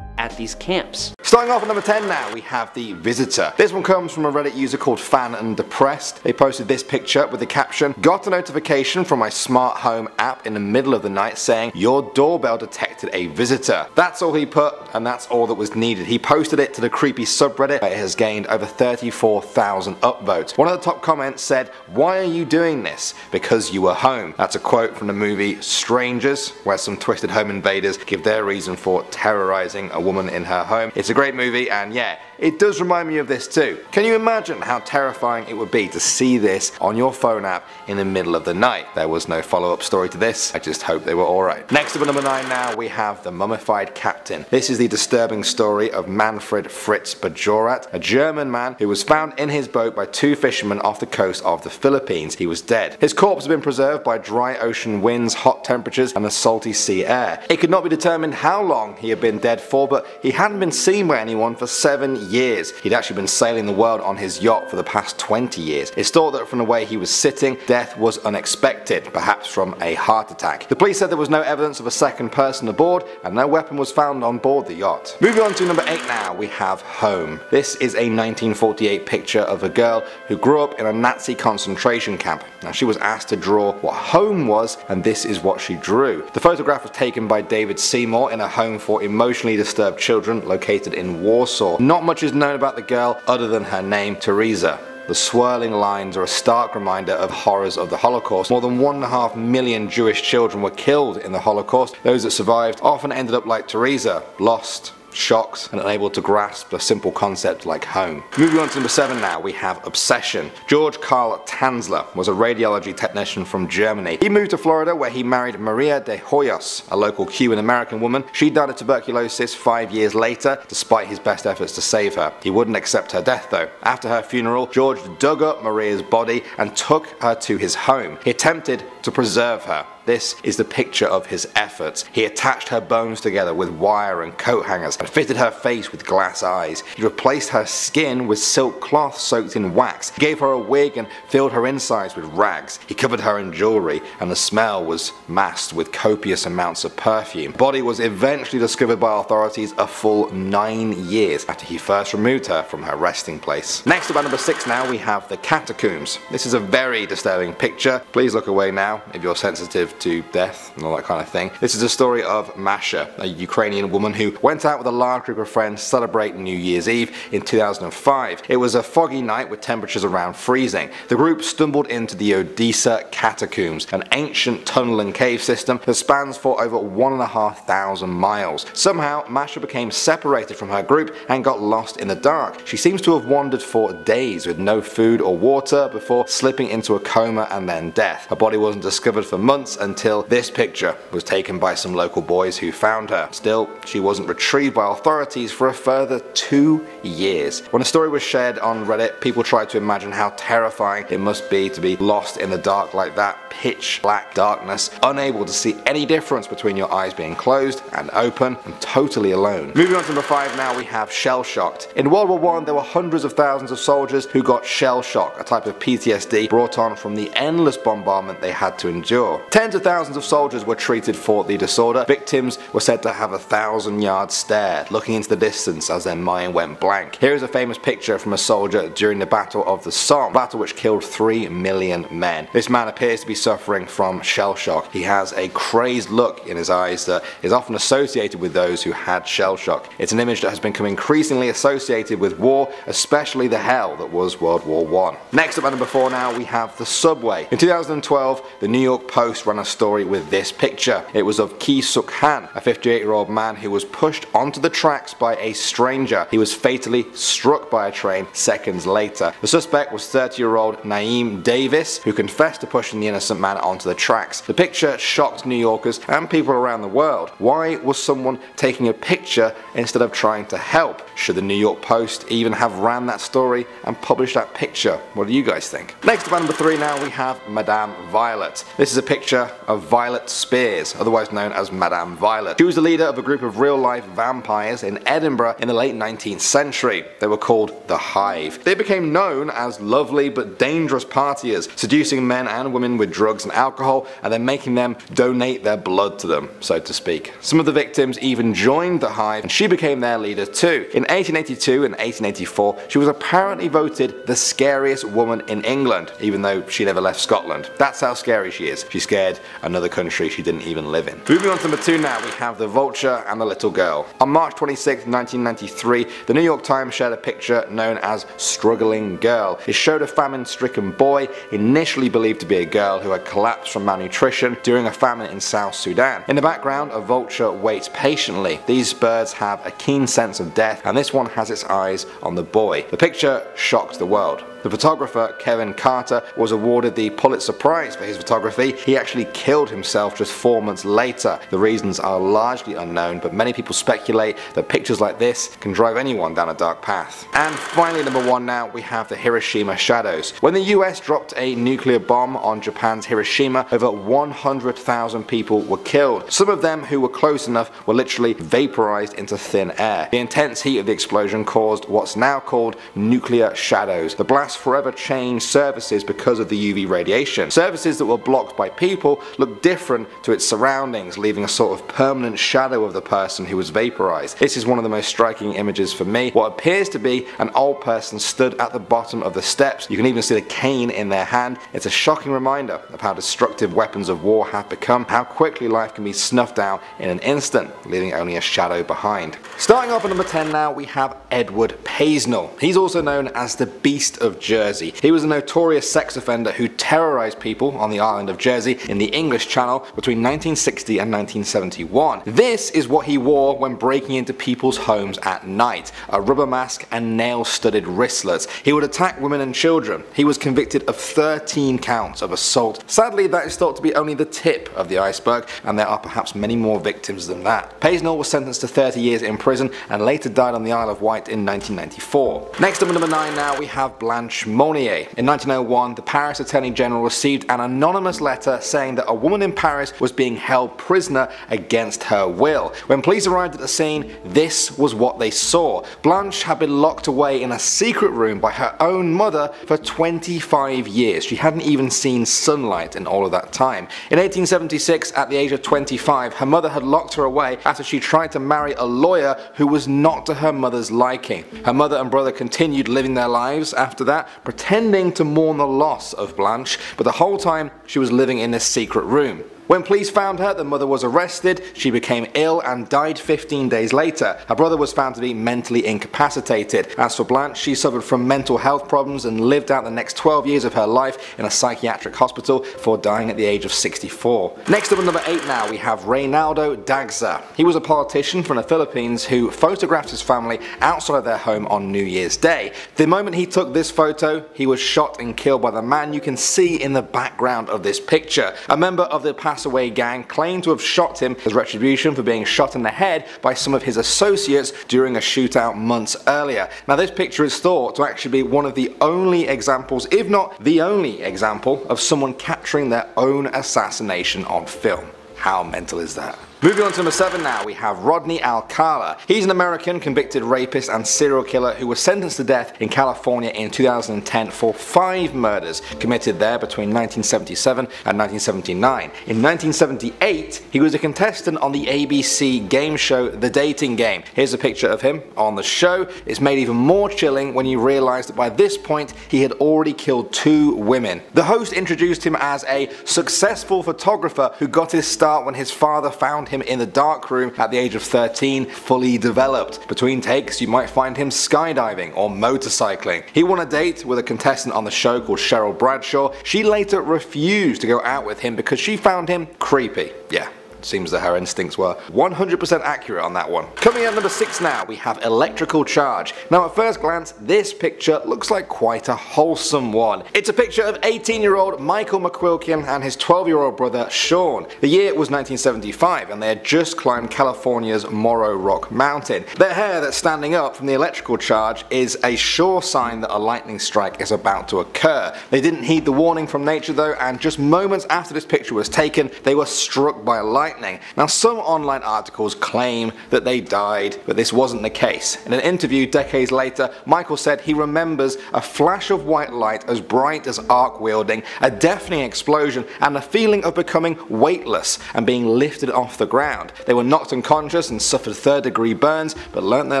at these camps. Starting off at number 10 now, we have The Visitor. This one comes from a Reddit user called Fan and Depressed. They posted this picture with the caption, Got a notification from my smart home app in the middle of the night saying, your doorbell detected a visitor. That's all he put, and that's all that was needed. He posted it to the creepy subreddit, it has gained over 34,000 upvotes. One of the top comments said, why are you doing this? Because you were home. That's a quote from the movie Strangers, where some twisted home invaders give their reason for terrorizing a woman in her home. It's a great movie and yeah, it does remind me of this too. Can you imagine how terrifying it would be to see this on your phone app in the middle of the night? There was no follow up story to this, I just hope they were alright. Next up at number 9 now we have The Mummified Captain. This is the disturbing story of Manfred Fritz Bajorat, a German man who was found in his boat by two fishermen off the coast of the Philippines. He was dead. His corpse has been preserved by dry ocean winds, hot temperatures and the salty sea air. It could not be determined how long he had been dead for but he hadn't been seen by anyone for 7 years. He'd actually been sailing the world on his yacht for the past 20 years. It's thought that from the way he was sitting, death was unexpected, perhaps from a heart attack. The police said there was no evidence of a second person aboard and no weapon was found on board the yacht. Moving on to number 8 now, we have Home. This is a 1948 picture of a girl who grew up in a Nazi concentration camp. Now she was asked to draw what home was and this is what she drew. The photograph was taken by David Seymour in a home for emotionally disturbed children located in Warsaw. Not much is known about the girl other than her name, Teresa. The swirling lines are a stark reminder of horrors of the Holocaust. More than one and a half million Jewish children were killed in the Holocaust. Those that survived often ended up like Teresa, lost, shocked and unable to grasp a simple concept like home. Moving on to number 7 now, we have Obsession. George Karl Tanzler was a radiology technician from Germany. He moved to Florida where he married Maria de Hoyos, a local Cuban American woman. She died of tuberculosis 5 years later despite his best efforts to save her. He wouldn't accept her death though. After her funeral, George dug up Maria's body and took her to his home. He attempted to preserve her. This is the picture of his efforts. He attached her bones together with wire and coat hangers and fitted her face with glass eyes. He replaced her skin with silk cloth soaked in wax. He gave her a wig and filled her insides with rags. He covered her in jewelry and the smell was masked with copious amounts of perfume. Body was eventually discovered by authorities a full nine years after he first removed her from her resting place. Next up at number 6 now we have the catacombs. This is a very disturbing picture. Please look away now if you're sensitive to death and all that kind of thing. This is the story of Masha, a Ukrainian woman who went out with a large group of friends to celebrate New Year's Eve in 2005. It was a foggy night with temperatures around freezing. The group stumbled into the Odessa Catacombs, an ancient tunnel and cave system that spans for over 1,500 miles. Somehow, Masha became separated from her group and got lost in the dark. She seems to have wandered for days with no food or water before slipping into a coma and then death. Her body wasn't discovered for months until this picture was taken by some local boys who found her. Still, she wasn't retrieved by authorities for a further two years. When the story was shared on Reddit, people tried to imagine how terrifying it must be to be lost in the dark like that, pitch black darkness, unable to see any difference between your eyes being closed and open, and totally alone. Moving on to number 5 now we have shell shocked. In World War I there were hundreds of thousands of soldiers who got shell shock, a type of PTSD brought on from the endless bombardment they had to endure. Tens of thousands of soldiers were treated for the disorder. Victims were said to have a thousand yard stare, looking into the distance as their mind went blank. Here is a famous picture from a soldier during the Battle of the Somme, a battle which killed 3 million men. This man appears to be suffering from shell shock. He has a crazed look in his eyes that is often associated with those who had shell shock. It's an image that has become increasingly associated with war, especially the hell that was World War I. Next up at number 4 now we have the subway. In 2012 the New York Post ran a story with this picture. It was of Ki Suk Han, a 58 year old man who was pushed onto the tracks by a stranger. He was fatally struck by a train seconds later. The suspect was 30 year old Naeem Davis who confessed to pushing the innocent man onto the tracks. The picture shocked New Yorkers and people around the world. Why was someone taking a picture instead of trying to help? Should the New York Post even have ran that story and published that picture? What do you guys think? Next up at number 3 now we have Madame Violet. This is a picture of Violet Spears, otherwise known as Madame Violet. She was the leader of a group of real life vampires in Edinburgh in the late 19th century. They were called the Hive. They became known as lovely but dangerous partiers, seducing men and women with drugs and alcohol and then making them donate their blood to them, so to speak. Some of the victims even joined the Hive and she became their leader too. In 1882 and 1884 she was apparently voted the scariest woman in England, even though she never left Scotland. That's how scary she is. She scared another country she didn't even live in. Moving on to number 2 now we have the vulture and the little girl. On March 26, 1993 the New York Times shared a picture known as Struggling Girl. It showed a famine stricken boy initially believed to be a girl who had collapsed from malnutrition during a famine in South Sudan. In the background a vulture waits patiently. These birds have a keen sense of death and this one has its eyes on the boy. The picture shocked the world. The photographer Kevin Carter was awarded the Pulitzer Prize for his photography. He actually killed himself just four months later. The reasons are largely unknown, but many people speculate that pictures like this can drive anyone down a dark path. And finally, number one now, we have the Hiroshima shadows. When the US dropped a nuclear bomb on Japan's Hiroshima, over 100,000 people were killed. Some of them who were close enough were literally vaporized into thin air. The intense heat of the explosion caused what's now called nuclear shadows. The blast forever changed surfaces because of the UV radiation. Surfaces that were blocked by people looked different to its surroundings, leaving a sort of permanent shadow of the person who was vaporized. This is one of the most striking images for me. What appears to be an old person stood at the bottom of the steps. You can even see the cane in their hand. It's a shocking reminder of how destructive weapons of war have become, how quickly life can be snuffed out in an instant, leaving only a shadow behind. Starting off at number 10 now, we have Edward Paisnell. He's also known as the Beast of Jersey. He was a notorious sex offender who terrorized people on the island of Jersey in the English Channel between 1960 and 1971. This is what he wore when breaking into people's homes at night, a rubber mask and nail-studded wristlets. He would attack women and children. He was convicted of 13 counts of assault. Sadly, that is thought to be only the tip of the iceberg, and there are perhaps many more victims than that. Paisnell was sentenced to 30 years in prison and later died on the Isle of Wight in 1994. Next up number 9 now we have Blanche Monnier. In 1901, the Paris Attorney General received an anonymous letter saying that a woman in Paris was being held prisoner against her will. When police arrived at the scene, this was what they saw. Blanche had been locked away in a secret room by her own mother for 25 years. She hadn't even seen sunlight in all of that time. In 1876, at the age of 25, her mother had locked her away after she tried to marry a lawyer who was not to her mother's liking. Her mother and brother continued living their lives after that, pretending to mourn the loss of Blanche, but the whole time she was living in this secret room. When police found her, the mother was arrested, she became ill and died 15 days later. Her brother was found to be mentally incapacitated. As for Blanche, she suffered from mental health problems and lived out the next 12 years of her life in a psychiatric hospital before dying at the age of 64. Next up at number 8 now we have Reynaldo Dagza. He was a politician from the Philippines who photographed his family outside of their home on New Year's Day. The moment he took this photo, he was shot and killed by the man you can see in the background of this picture. A member of the past Passaway gang claimed to have shot him as retribution for being shot in the head by some of his associates during a shootout months earlier. Now this picture is thought to actually be one of the only examples, if not the only example, of someone capturing their own assassination on film. How mental is that? Moving on to number 7 now, we have Rodney Alcala. He's an American convicted rapist and serial killer who was sentenced to death in California in 2010 for 5 murders committed there between 1977 and 1979. In 1978, he was a contestant on the ABC game show The Dating Game. Here's a picture of him on the show. It's made even more chilling when you realise that by this point he had already killed two women. The host introduced him as a successful photographer who got his start when his father found him in the dark room at the age of 13, fully developed. Between takes, you might find him skydiving or motorcycling. He won a date with a contestant on the show called Cheryl Bradshaw. She later refused to go out with him because she found him creepy. Yeah, Seems that her instincts were 100% accurate on that one. Coming at number 6 now, we have Electrical Charge. Now at first glance, this picture looks like quite a wholesome one. It's a picture of 18 year old Michael McQuilkin and his 12 year old brother Sean. The year was 1975 and they had just climbed California's Morro Rock Mountain. Their hair that's standing up from the electrical charge is a sure sign that a lightning strike is about to occur. They didn't heed the warning from nature though and just moments after this picture was taken, they were struck by lightning Now some online articles claim that they died, but this wasn't the case. In an interview decades later, Michael said he remembers a flash of white light as bright as arc welding, a deafening explosion, and a feeling of becoming weightless and being lifted off the ground. They were knocked unconscious and suffered third degree burns, but learnt their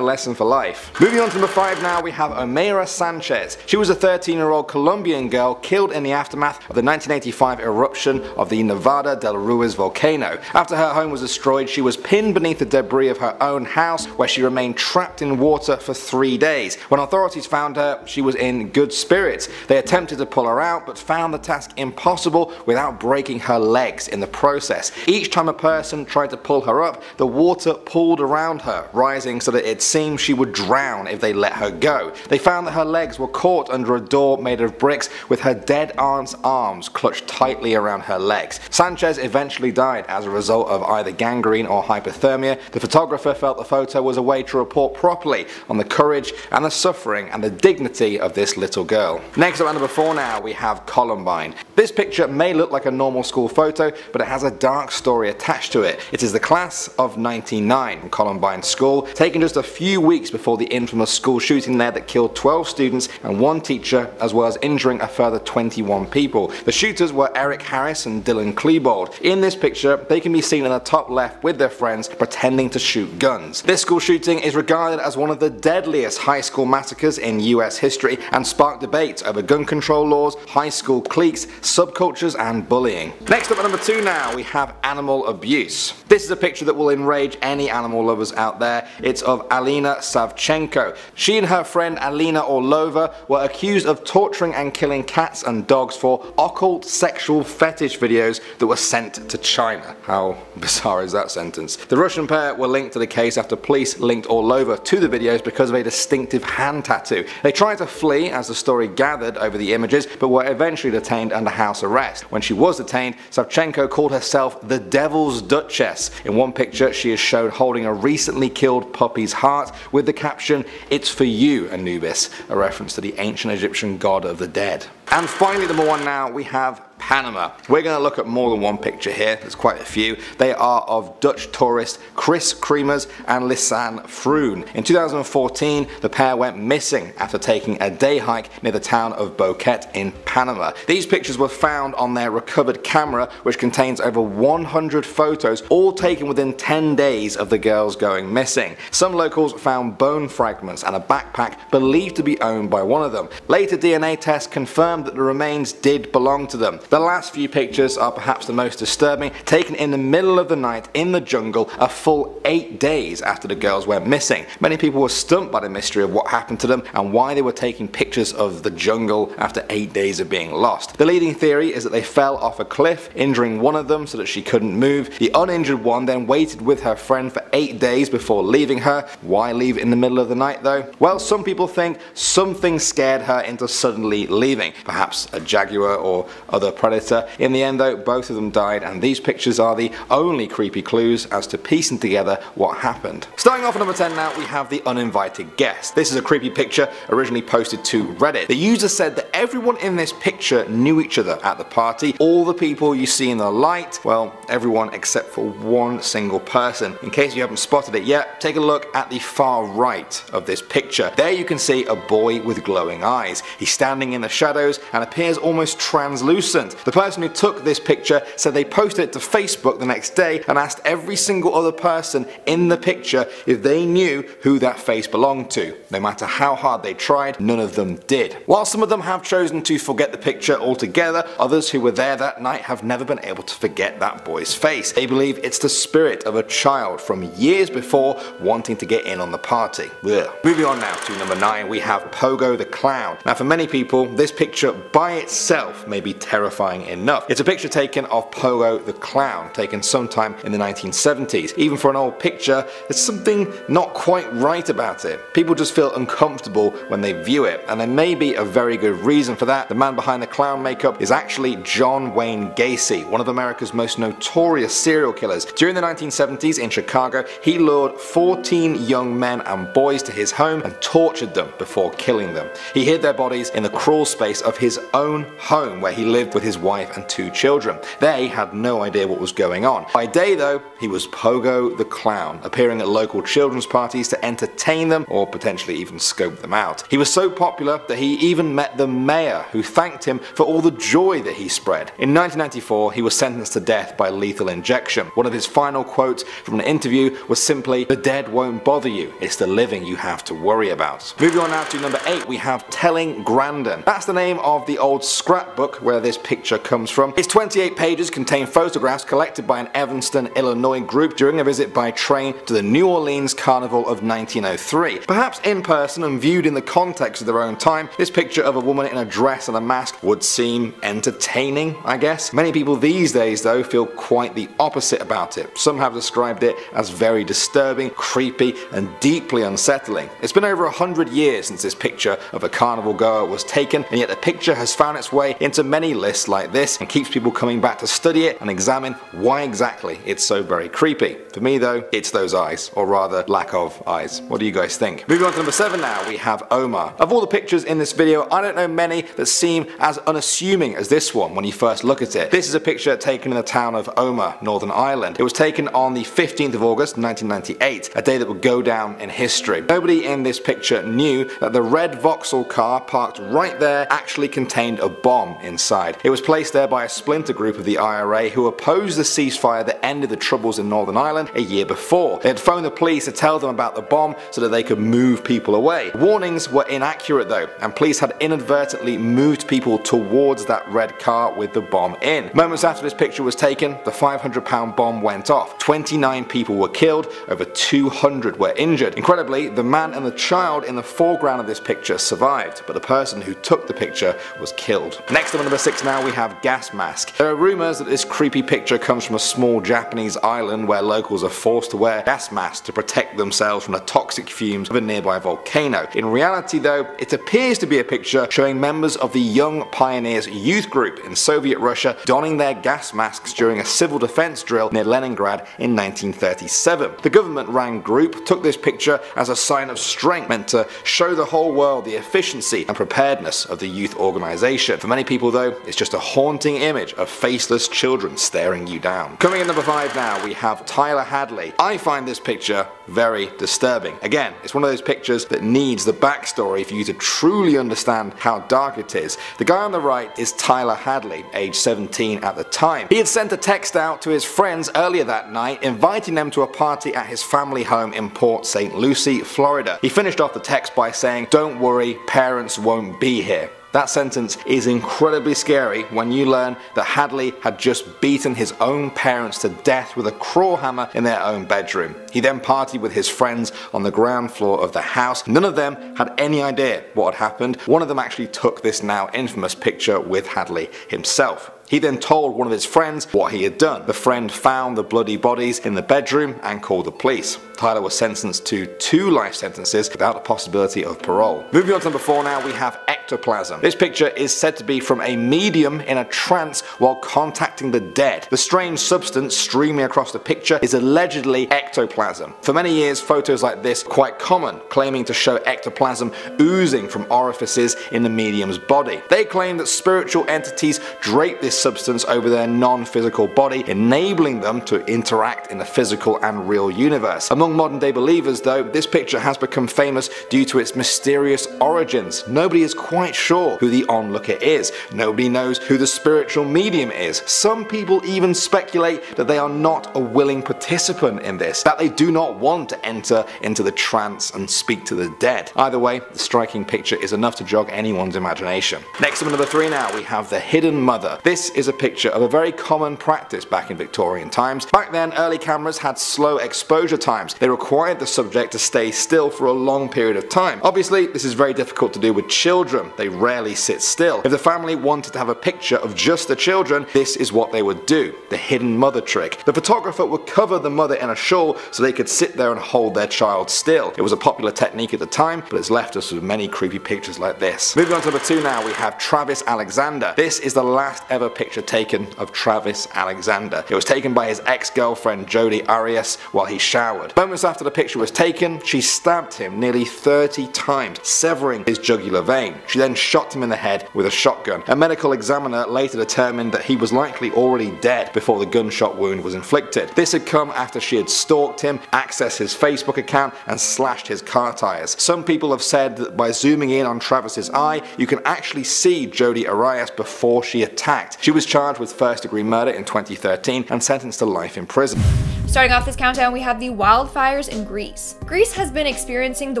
lesson for life. Moving on to number 5 now, we have Omaira Sanchez. She was a 13 year old Colombian girl killed in the aftermath of the 1985 eruption of the Nevado del Ruiz volcano. After her home was destroyed, she was pinned beneath the debris of her own house where she remained trapped in water for three days. When authorities found her, she was in good spirits. They attempted to pull her out but found the task impossible without breaking her legs in the process. Each time a person tried to pull her up, the water pulled around her, rising so that it seemed she would drown if they let her go. They found that her legs were caught under a door made of bricks with her dead aunt's arms clutched tightly around her legs. Sanchez eventually died as a result result of either gangrene or hypothermia. The photographer felt the photo was a way to report properly on the courage and the suffering and the dignity of this little girl. Next up number 4 now we have Columbine. This picture may look like a normal school photo but it has a dark story attached to it. It is the class of 99 from Columbine School taken just a few weeks before the infamous school shooting there that killed 12 students and one teacher as well as injuring a further 21 people. The shooters were Eric Harris and Dylan Klebold. In this picture they can be seen in the top left with their friends pretending to shoot guns. This school shooting is regarded as one of the deadliest high school massacres in US history and sparked debates over gun control laws, high school cliques, subcultures and bullying. Next up at number 2 now we have animal abuse. This is a picture that will enrage any animal lovers out there. It's of Alina Savchenko. She and her friend Alina Orlova were accused of torturing and killing cats and dogs for occult sexual fetish videos that were sent to China. How bizarre is that sentence? The Russian pair were linked to the case after police linked Orlova to the videos because of a distinctive hand tattoo. They tried to flee as the story gathered over the images but were eventually detained under house arrest. When she was detained, Savchenko called herself the Devil's Duchess. In one picture she is shown holding a recently killed puppy's heart with the caption, It's for you Anubis, a reference to the ancient Egyptian god of the dead. And finally number one now we have Panama. We're going to look at more than one picture here, there's quite a few. They are of Dutch tourist Chris Kremers and Lisanne Froon. In 2014 the pair went missing after taking a day hike near the town of Boquete in Panama. These pictures were found on their recovered camera which contains over 100 photos all taken within 10 days of the girls going missing. Some locals found bone fragments and a backpack believed to be owned by one of them. Later DNA tests confirmed that the remains did belong to them. The last few pictures are perhaps the most disturbing, taken in the middle of the night in the jungle a full 8 days after the girls went missing. Many people were stumped by the mystery of what happened to them and why they were taking pictures of the jungle after 8 days of being lost. The leading theory is that they fell off a cliff, injuring one of them so that she couldn't move. The uninjured one then waited with her friend for 8 days before leaving her. Why leave in the middle of the night though? Well some people think something scared her into suddenly leaving. Perhaps a jaguar or other predator. In the end though, both of them died and these pictures are the only creepy clues as to piecing together what happened. Starting off at number 10 now, we have the uninvited guest. This is a creepy picture originally posted to Reddit. The user said that everyone in this picture knew each other at the party. All the people you see in the light, well, everyone except for one single person. In case you haven't spotted it yet, take a look at the far right of this picture. There you can see a boy with glowing eyes. He's standing in the shadows and appears almost translucent. The person who took this picture said they posted it to Facebook the next day and asked every single other person in the picture if they knew who that face belonged to. No matter how hard they tried, none of them did. While some of them have chosen to forget the picture altogether, others who were there that night have never been able to forget that boy's face. They believe it's the spirit of a child from years before wanting to get in on the party. Ugh. Moving on now to number 9 we have Pogo the Clown. Now for many people this picture by itself may be terrifying enough. It's a picture taken of Pogo the Clown taken sometime in the 1970s. Even for an old picture there's something not quite right about it. People just feel uncomfortable when they view it and there may be a very good reason for that. The man behind the clown makeup is actually John Wayne Gacy, one of America's most notorious serial killers. During the 1970s in Chicago, he lured 14 young men and boys to his home and tortured them before killing them. He hid their bodies in the crawl space of his own home where he lived with his wife and two children. They had no idea what was going on. By day though, he was Pogo the Clown, appearing at local children's parties to entertain them or potentially even scope them out. He was so popular that he even met the mayor who thanked him for all the joy that he spread. In 1994 he was sentenced to death by lethal injection. One of his final quotes from an interview was simply, the dead won't bother you, it's the living you have to worry about. Moving on now to number 8 we have Telling Grandin. That's the name of the old scrapbook where this picture comes from. Its 28 pages contain photographs collected by an Evanston, Illinois group during a visit by train to the New Orleans Carnival of 1903. Perhaps in person and viewed in the context of their own time, this picture of a woman in a dress and a mask would seem entertaining, I guess. Many people these days though feel quite the opposite about it. Some have described it as very disturbing, creepy and deeply unsettling. It's been over a hundred years since this picture of a carnival goer was taken and yet the picture has found its way into many lists like this and keeps people coming back to study it and examine why exactly it's so very creepy. For me though, it's those eyes, or rather lack of eyes. What do you guys think? Moving on to number 7 now, we have Omagh. Of all the pictures in this video, I don't know many that seem as unassuming as this one when you first look at it. This is a picture taken in the town of Omagh, Northern Ireland. It was taken on the 15th of August 1998, a day that would go down in history. Nobody in this picture knew that the red Vauxhall car parked right there actually contained a bomb inside. It was placed there by a splinter group of the IRA who opposed the ceasefire that ended the troubles in Northern Ireland a year before. They had phoned the police to tell them about the bomb so that they could move people away. Warnings were inaccurate though, and police had inadvertently moved people towards that red car with the bomb in. Moments after this picture was taken, the 500 pound bomb went off. 29 people were killed, over 200 were injured. Incredibly, the man and the child in the foreground of this picture survived, but the person who took the picture was killed. Next up number 6 now we have gas mask. There are rumours that this creepy picture comes from a small Japanese island where locals are forced to wear gas masks to protect themselves from the toxic fumes of a nearby volcano. In reality though, it appears to be a picture showing members of the Young Pioneers youth group in Soviet Russia donning their gas masks during a civil defense drill near Leningrad in 1937. The government ran group took this picture as a sign of strength meant to show the whole world the efficiency and preparedness of the youth organization. For many people though, it's just a haunting image of faceless children staring you down. Coming in number 5 now, we have Tyler Hadley. I find this picture very disturbing. Again, it's one of those pictures that needs the backstory for you to truly understand how dark it is. The guy on the right is Tyler Hadley, age 17 at the time. He had sent a text out to his friends earlier that night inviting them to a party at his family home in Port St. Lucie, Florida. He finished off the text by saying, don't worry, parents won't be here. That sentence is incredibly scary when you learn that Hadley had just beaten his own parents to death with a claw hammer in their own bedroom. He then partied with his friends on the ground floor of the house. None of them had any idea what had happened. One of them actually took this now infamous picture with Hadley himself. He then told one of his friends what he had done. The friend found the bloody bodies in the bedroom and called the police. Tyler was sentenced to two life sentences without the possibility of parole. Moving on to number 4 now, we have ectoplasm. This picture is said to be from a medium in a trance while contacting the dead. The strange substance streaming across the picture is allegedly ectoplasm. For many years, photos like this quite common, claiming to show ectoplasm oozing from orifices in the medium's body. They claim that spiritual entities drape this substance over their non-physical body, enabling them to interact in the physical and real universe. Among modern day believers though, this picture has become famous due to its mysterious origins. Nobody is quite sure who the onlooker is. Nobody knows who the spiritual medium is. Some people even speculate that they are not a willing participant in this, that they do not want to enter into the trance and speak to the dead. Either way, the striking picture is enough to jog anyone's imagination. Next up number 3 now, we have the hidden mother. This is a picture of a very common practice back in Victorian times. Back then, early cameras had slow exposure times. They required the subject to stay still for a long period of time. Obviously, this is very difficult to do with children. They rarely sit still. If the family wanted to have a picture of just the children, this is what they would do. The hidden mother trick. The photographer would cover the mother in a shawl so they could sit there and hold their child still. It was a popular technique at the time, but it's left us with many creepy pictures like this. Moving on to number 2 now, we have Travis Alexander. This is the last ever picture taken of Travis Alexander. It was taken by his ex-girlfriend Jodi Arias while he showered. Moments after the picture was taken, she stabbed him nearly 30 times, severing his jugular vein. She then shot him in the head with a shotgun. A medical examiner later determined that he was likely already dead before the gunshot wound was inflicted. This had come after she had stalked him, accessed his Facebook account, and slashed his car tires. Some people have said that by zooming in on Travis's eye, you can actually see Jodi Arias before she attacked. She was charged with first degree murder in 2013 and sentenced to life in prison. Starting off this countdown, we have the wildfires in Greece. Greece has been experiencing the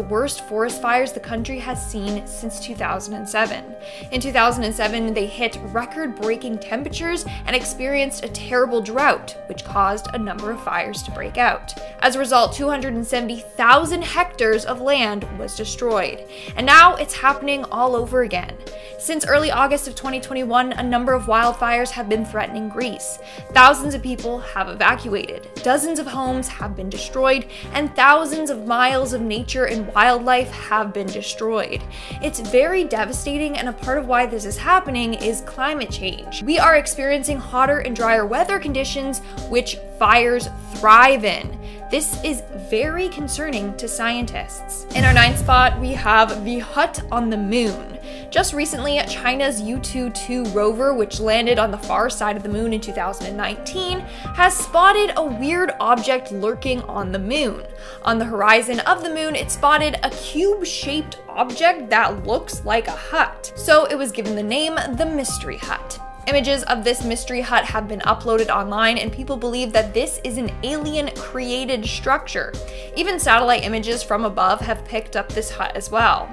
worst forest fires the country has seen since 2007. In 2007, they hit record-breaking temperatures and experienced a terrible drought, which caused a number of fires to break out. As a result, 270,000 hectares of land was destroyed. And now it's happening all over again. Since early August of 2021, a number of wildfires have been threatening Greece. Thousands of people have evacuated, dozens of homes have been destroyed, and thousands of miles of nature and wildlife have been destroyed. It's very devastating, and a part of why this is happening is climate change. We are experiencing hotter and drier weather conditions, which fires thrive in. This is very concerning to scientists. In our ninth spot, we have the hut on the moon. Just recently, China's Yutu-2 rover, which landed on the far side of the moon in 2019, has spotted a weird object lurking on the moon. On the horizon of the moon, it spotted a cube-shaped object that looks like a hut. So it was given the name the Mystery Hut. Images of this mystery hut have been uploaded online and people believe that this is an alien created structure. Even satellite images from above have picked up this hut as well.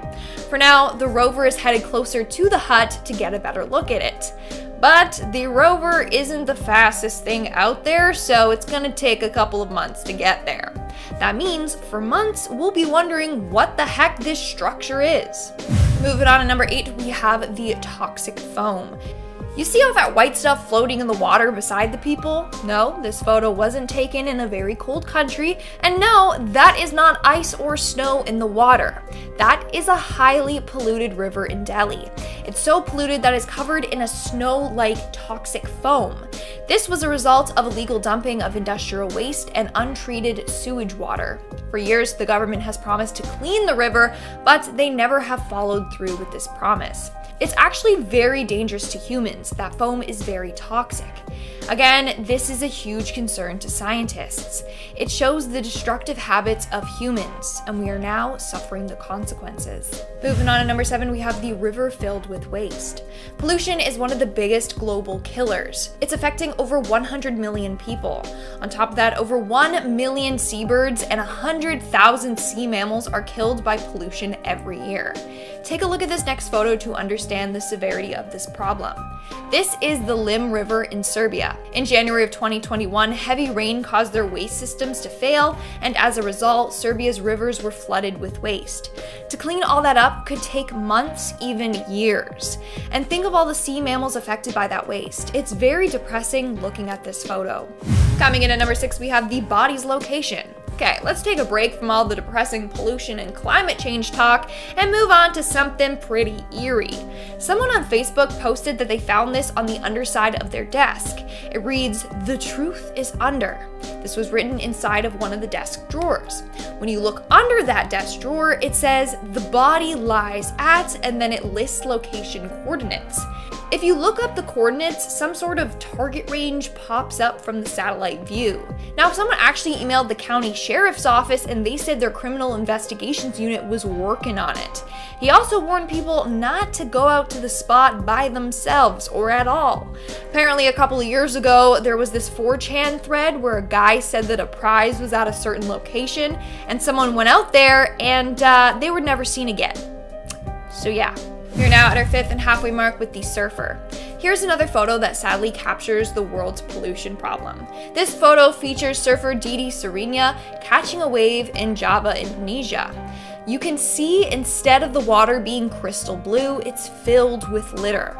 For now, the rover is headed closer to the hut to get a better look at it. But the rover isn't the fastest thing out there, so it's gonna take a couple of months to get there. That means for months, we'll be wondering what the heck this structure is. Moving on to number 8, we have the toxic foam. You see all that white stuff floating in the water beside the people? No, this photo wasn't taken in a very cold country, and no, that is not ice or snow in the water. That is a highly polluted river in Delhi. It's so polluted that it's covered in a snow-like toxic foam. This was a result of illegal dumping of industrial waste and untreated sewage water. For years, the government has promised to clean the river, but they never have followed through with this promise. It's actually very dangerous to humans. That foam is very toxic. Again, this is a huge concern to scientists. It shows the destructive habits of humans, and we are now suffering the consequences. Moving on to number seven, we have the river filled with waste. Pollution is one of the biggest global killers. It's affecting over 100 million people. On top of that, over 1 million seabirds and 100,000 sea mammals are killed by pollution every year. Take a look at this next photo to understand the severity of this problem. This is the Lim River in Serbia. In January of 2021, heavy rain caused their waste systems to fail, and as a result, Serbia's rivers were flooded with waste. To clean all that up could take months, even years. And think of all the sea mammals affected by that waste. It's very depressing looking at this photo. Coming in at number 6, we have the body's location. Okay, let's take a break from all the depressing pollution and climate change talk and move on to something pretty eerie. Someone on Facebook posted that they found this on the underside of their desk. It reads, The truth is under. This was written inside of one of the desk drawers. When you look under that desk drawer, it says, The body lies at, and then it lists location coordinates. If you look up the coordinates, some sort of target range pops up from the satellite view. Now, someone actually emailed the county sheriff's office and they said their criminal investigations unit was working on it. He also warned people not to go out to the spot by themselves or at all. Apparently, a couple of years ago, there was this 4chan thread where a guy said that a prize was at a certain location and someone went out there and uh, they were never seen again. So, yeah. We're now at our fifth and halfway mark with the surfer. Here's another photo that sadly captures the world's pollution problem. This photo features surfer Dede Surinaya catching a wave in Java, Indonesia. You can see instead of the water being crystal blue, it's filled with litter.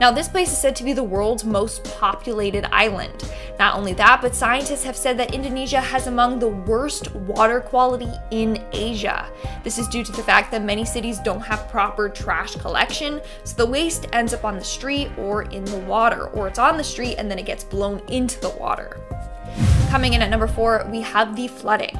Now, this place is said to be the world's most populated island. Not only that, but scientists have said that Indonesia has among the worst water quality in Asia. This is due to the fact that many cities don't have proper trash collection, so the waste ends up on the street or in the water, or it's on the street and then it gets blown into the water. Coming in at number four, we have the flooding.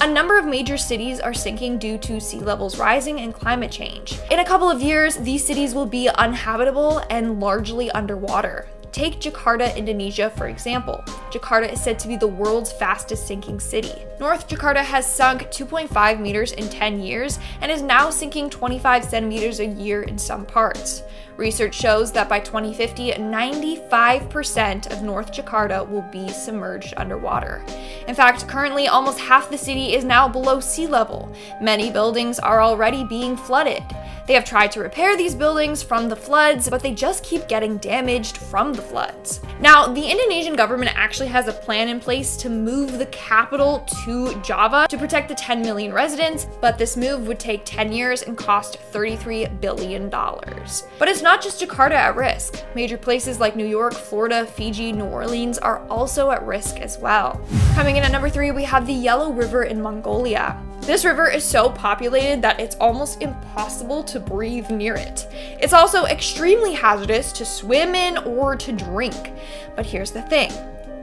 A number of major cities are sinking due to sea levels rising and climate change. In a couple of years, these cities will be uninhabitable and largely underwater. Take Jakarta, Indonesia, for example. Jakarta is said to be the world's fastest sinking city. North Jakarta has sunk 2.5 meters in 10 years and is now sinking 25 centimeters a year in some parts. Research shows that by 2050, 95% of North Jakarta will be submerged underwater. In fact, currently almost half the city is now below sea level. Many buildings are already being flooded. They have tried to repair these buildings from the floods, but they just keep getting damaged from the floods. Now, the Indonesian government actually has a plan in place to move the capital to Java to protect the 10 million residents, but this move would take 10 years and cost $33 billion. But it's not just Jakarta at risk. Major places like New York, Florida, Fiji, New Orleans are also at risk as well. Coming in at number three, we have the Yellow River in Mongolia. This river is so populated that it's almost impossible to breathe near it. It's also extremely hazardous to swim in or to drink. But here's the thing.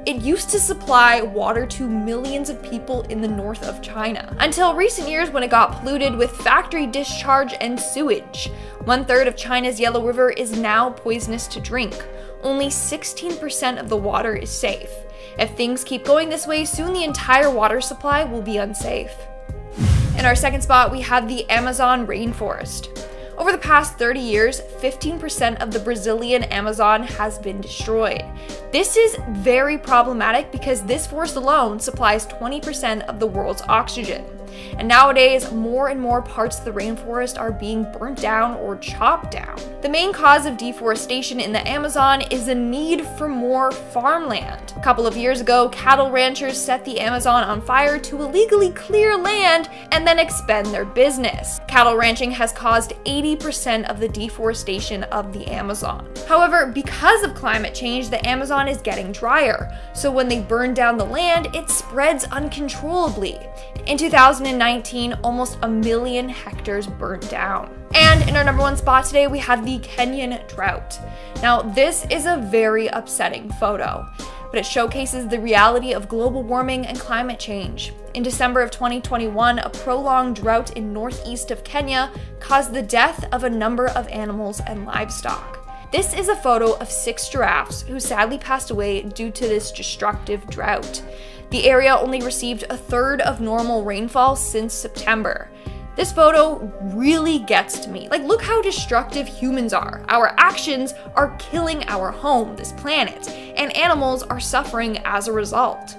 It used to supply water to millions of people in the north of China, until recent years when it got polluted with factory discharge and sewage. One third of China's Yellow River is now poisonous to drink. Only 16% of the water is safe. If things keep going this way, soon the entire water supply will be unsafe. In our second spot, we have the Amazon rainforest. Over the past 30 years, 15% of the Brazilian Amazon has been destroyed. This is very problematic because this forest alone supplies 20% of the world's oxygen. And nowadays, more and more parts of the rainforest are being burnt down or chopped down. The main cause of deforestation in the Amazon is the need for more farmland. A couple of years ago, cattle ranchers set the Amazon on fire to illegally clear land and then expend their business. Cattle ranching has caused 80% of the deforestation of the Amazon. However, because of climate change, the Amazon is getting drier. So when they burn down the land, it spreads uncontrollably. In 2019, almost a million hectares burnt down. And in our number one spot today, we have the Kenyan drought. Now, this is a very upsetting photo, but it showcases the reality of global warming and climate change. In December of 2021, a prolonged drought in northeast of Kenya caused the death of a number of animals and livestock. This is a photo of six giraffes who sadly passed away due to this destructive drought. The area only received a third of normal rainfall since September. This photo really gets to me. Like, look how destructive humans are. Our actions are killing our home, this planet, and animals are suffering as a result.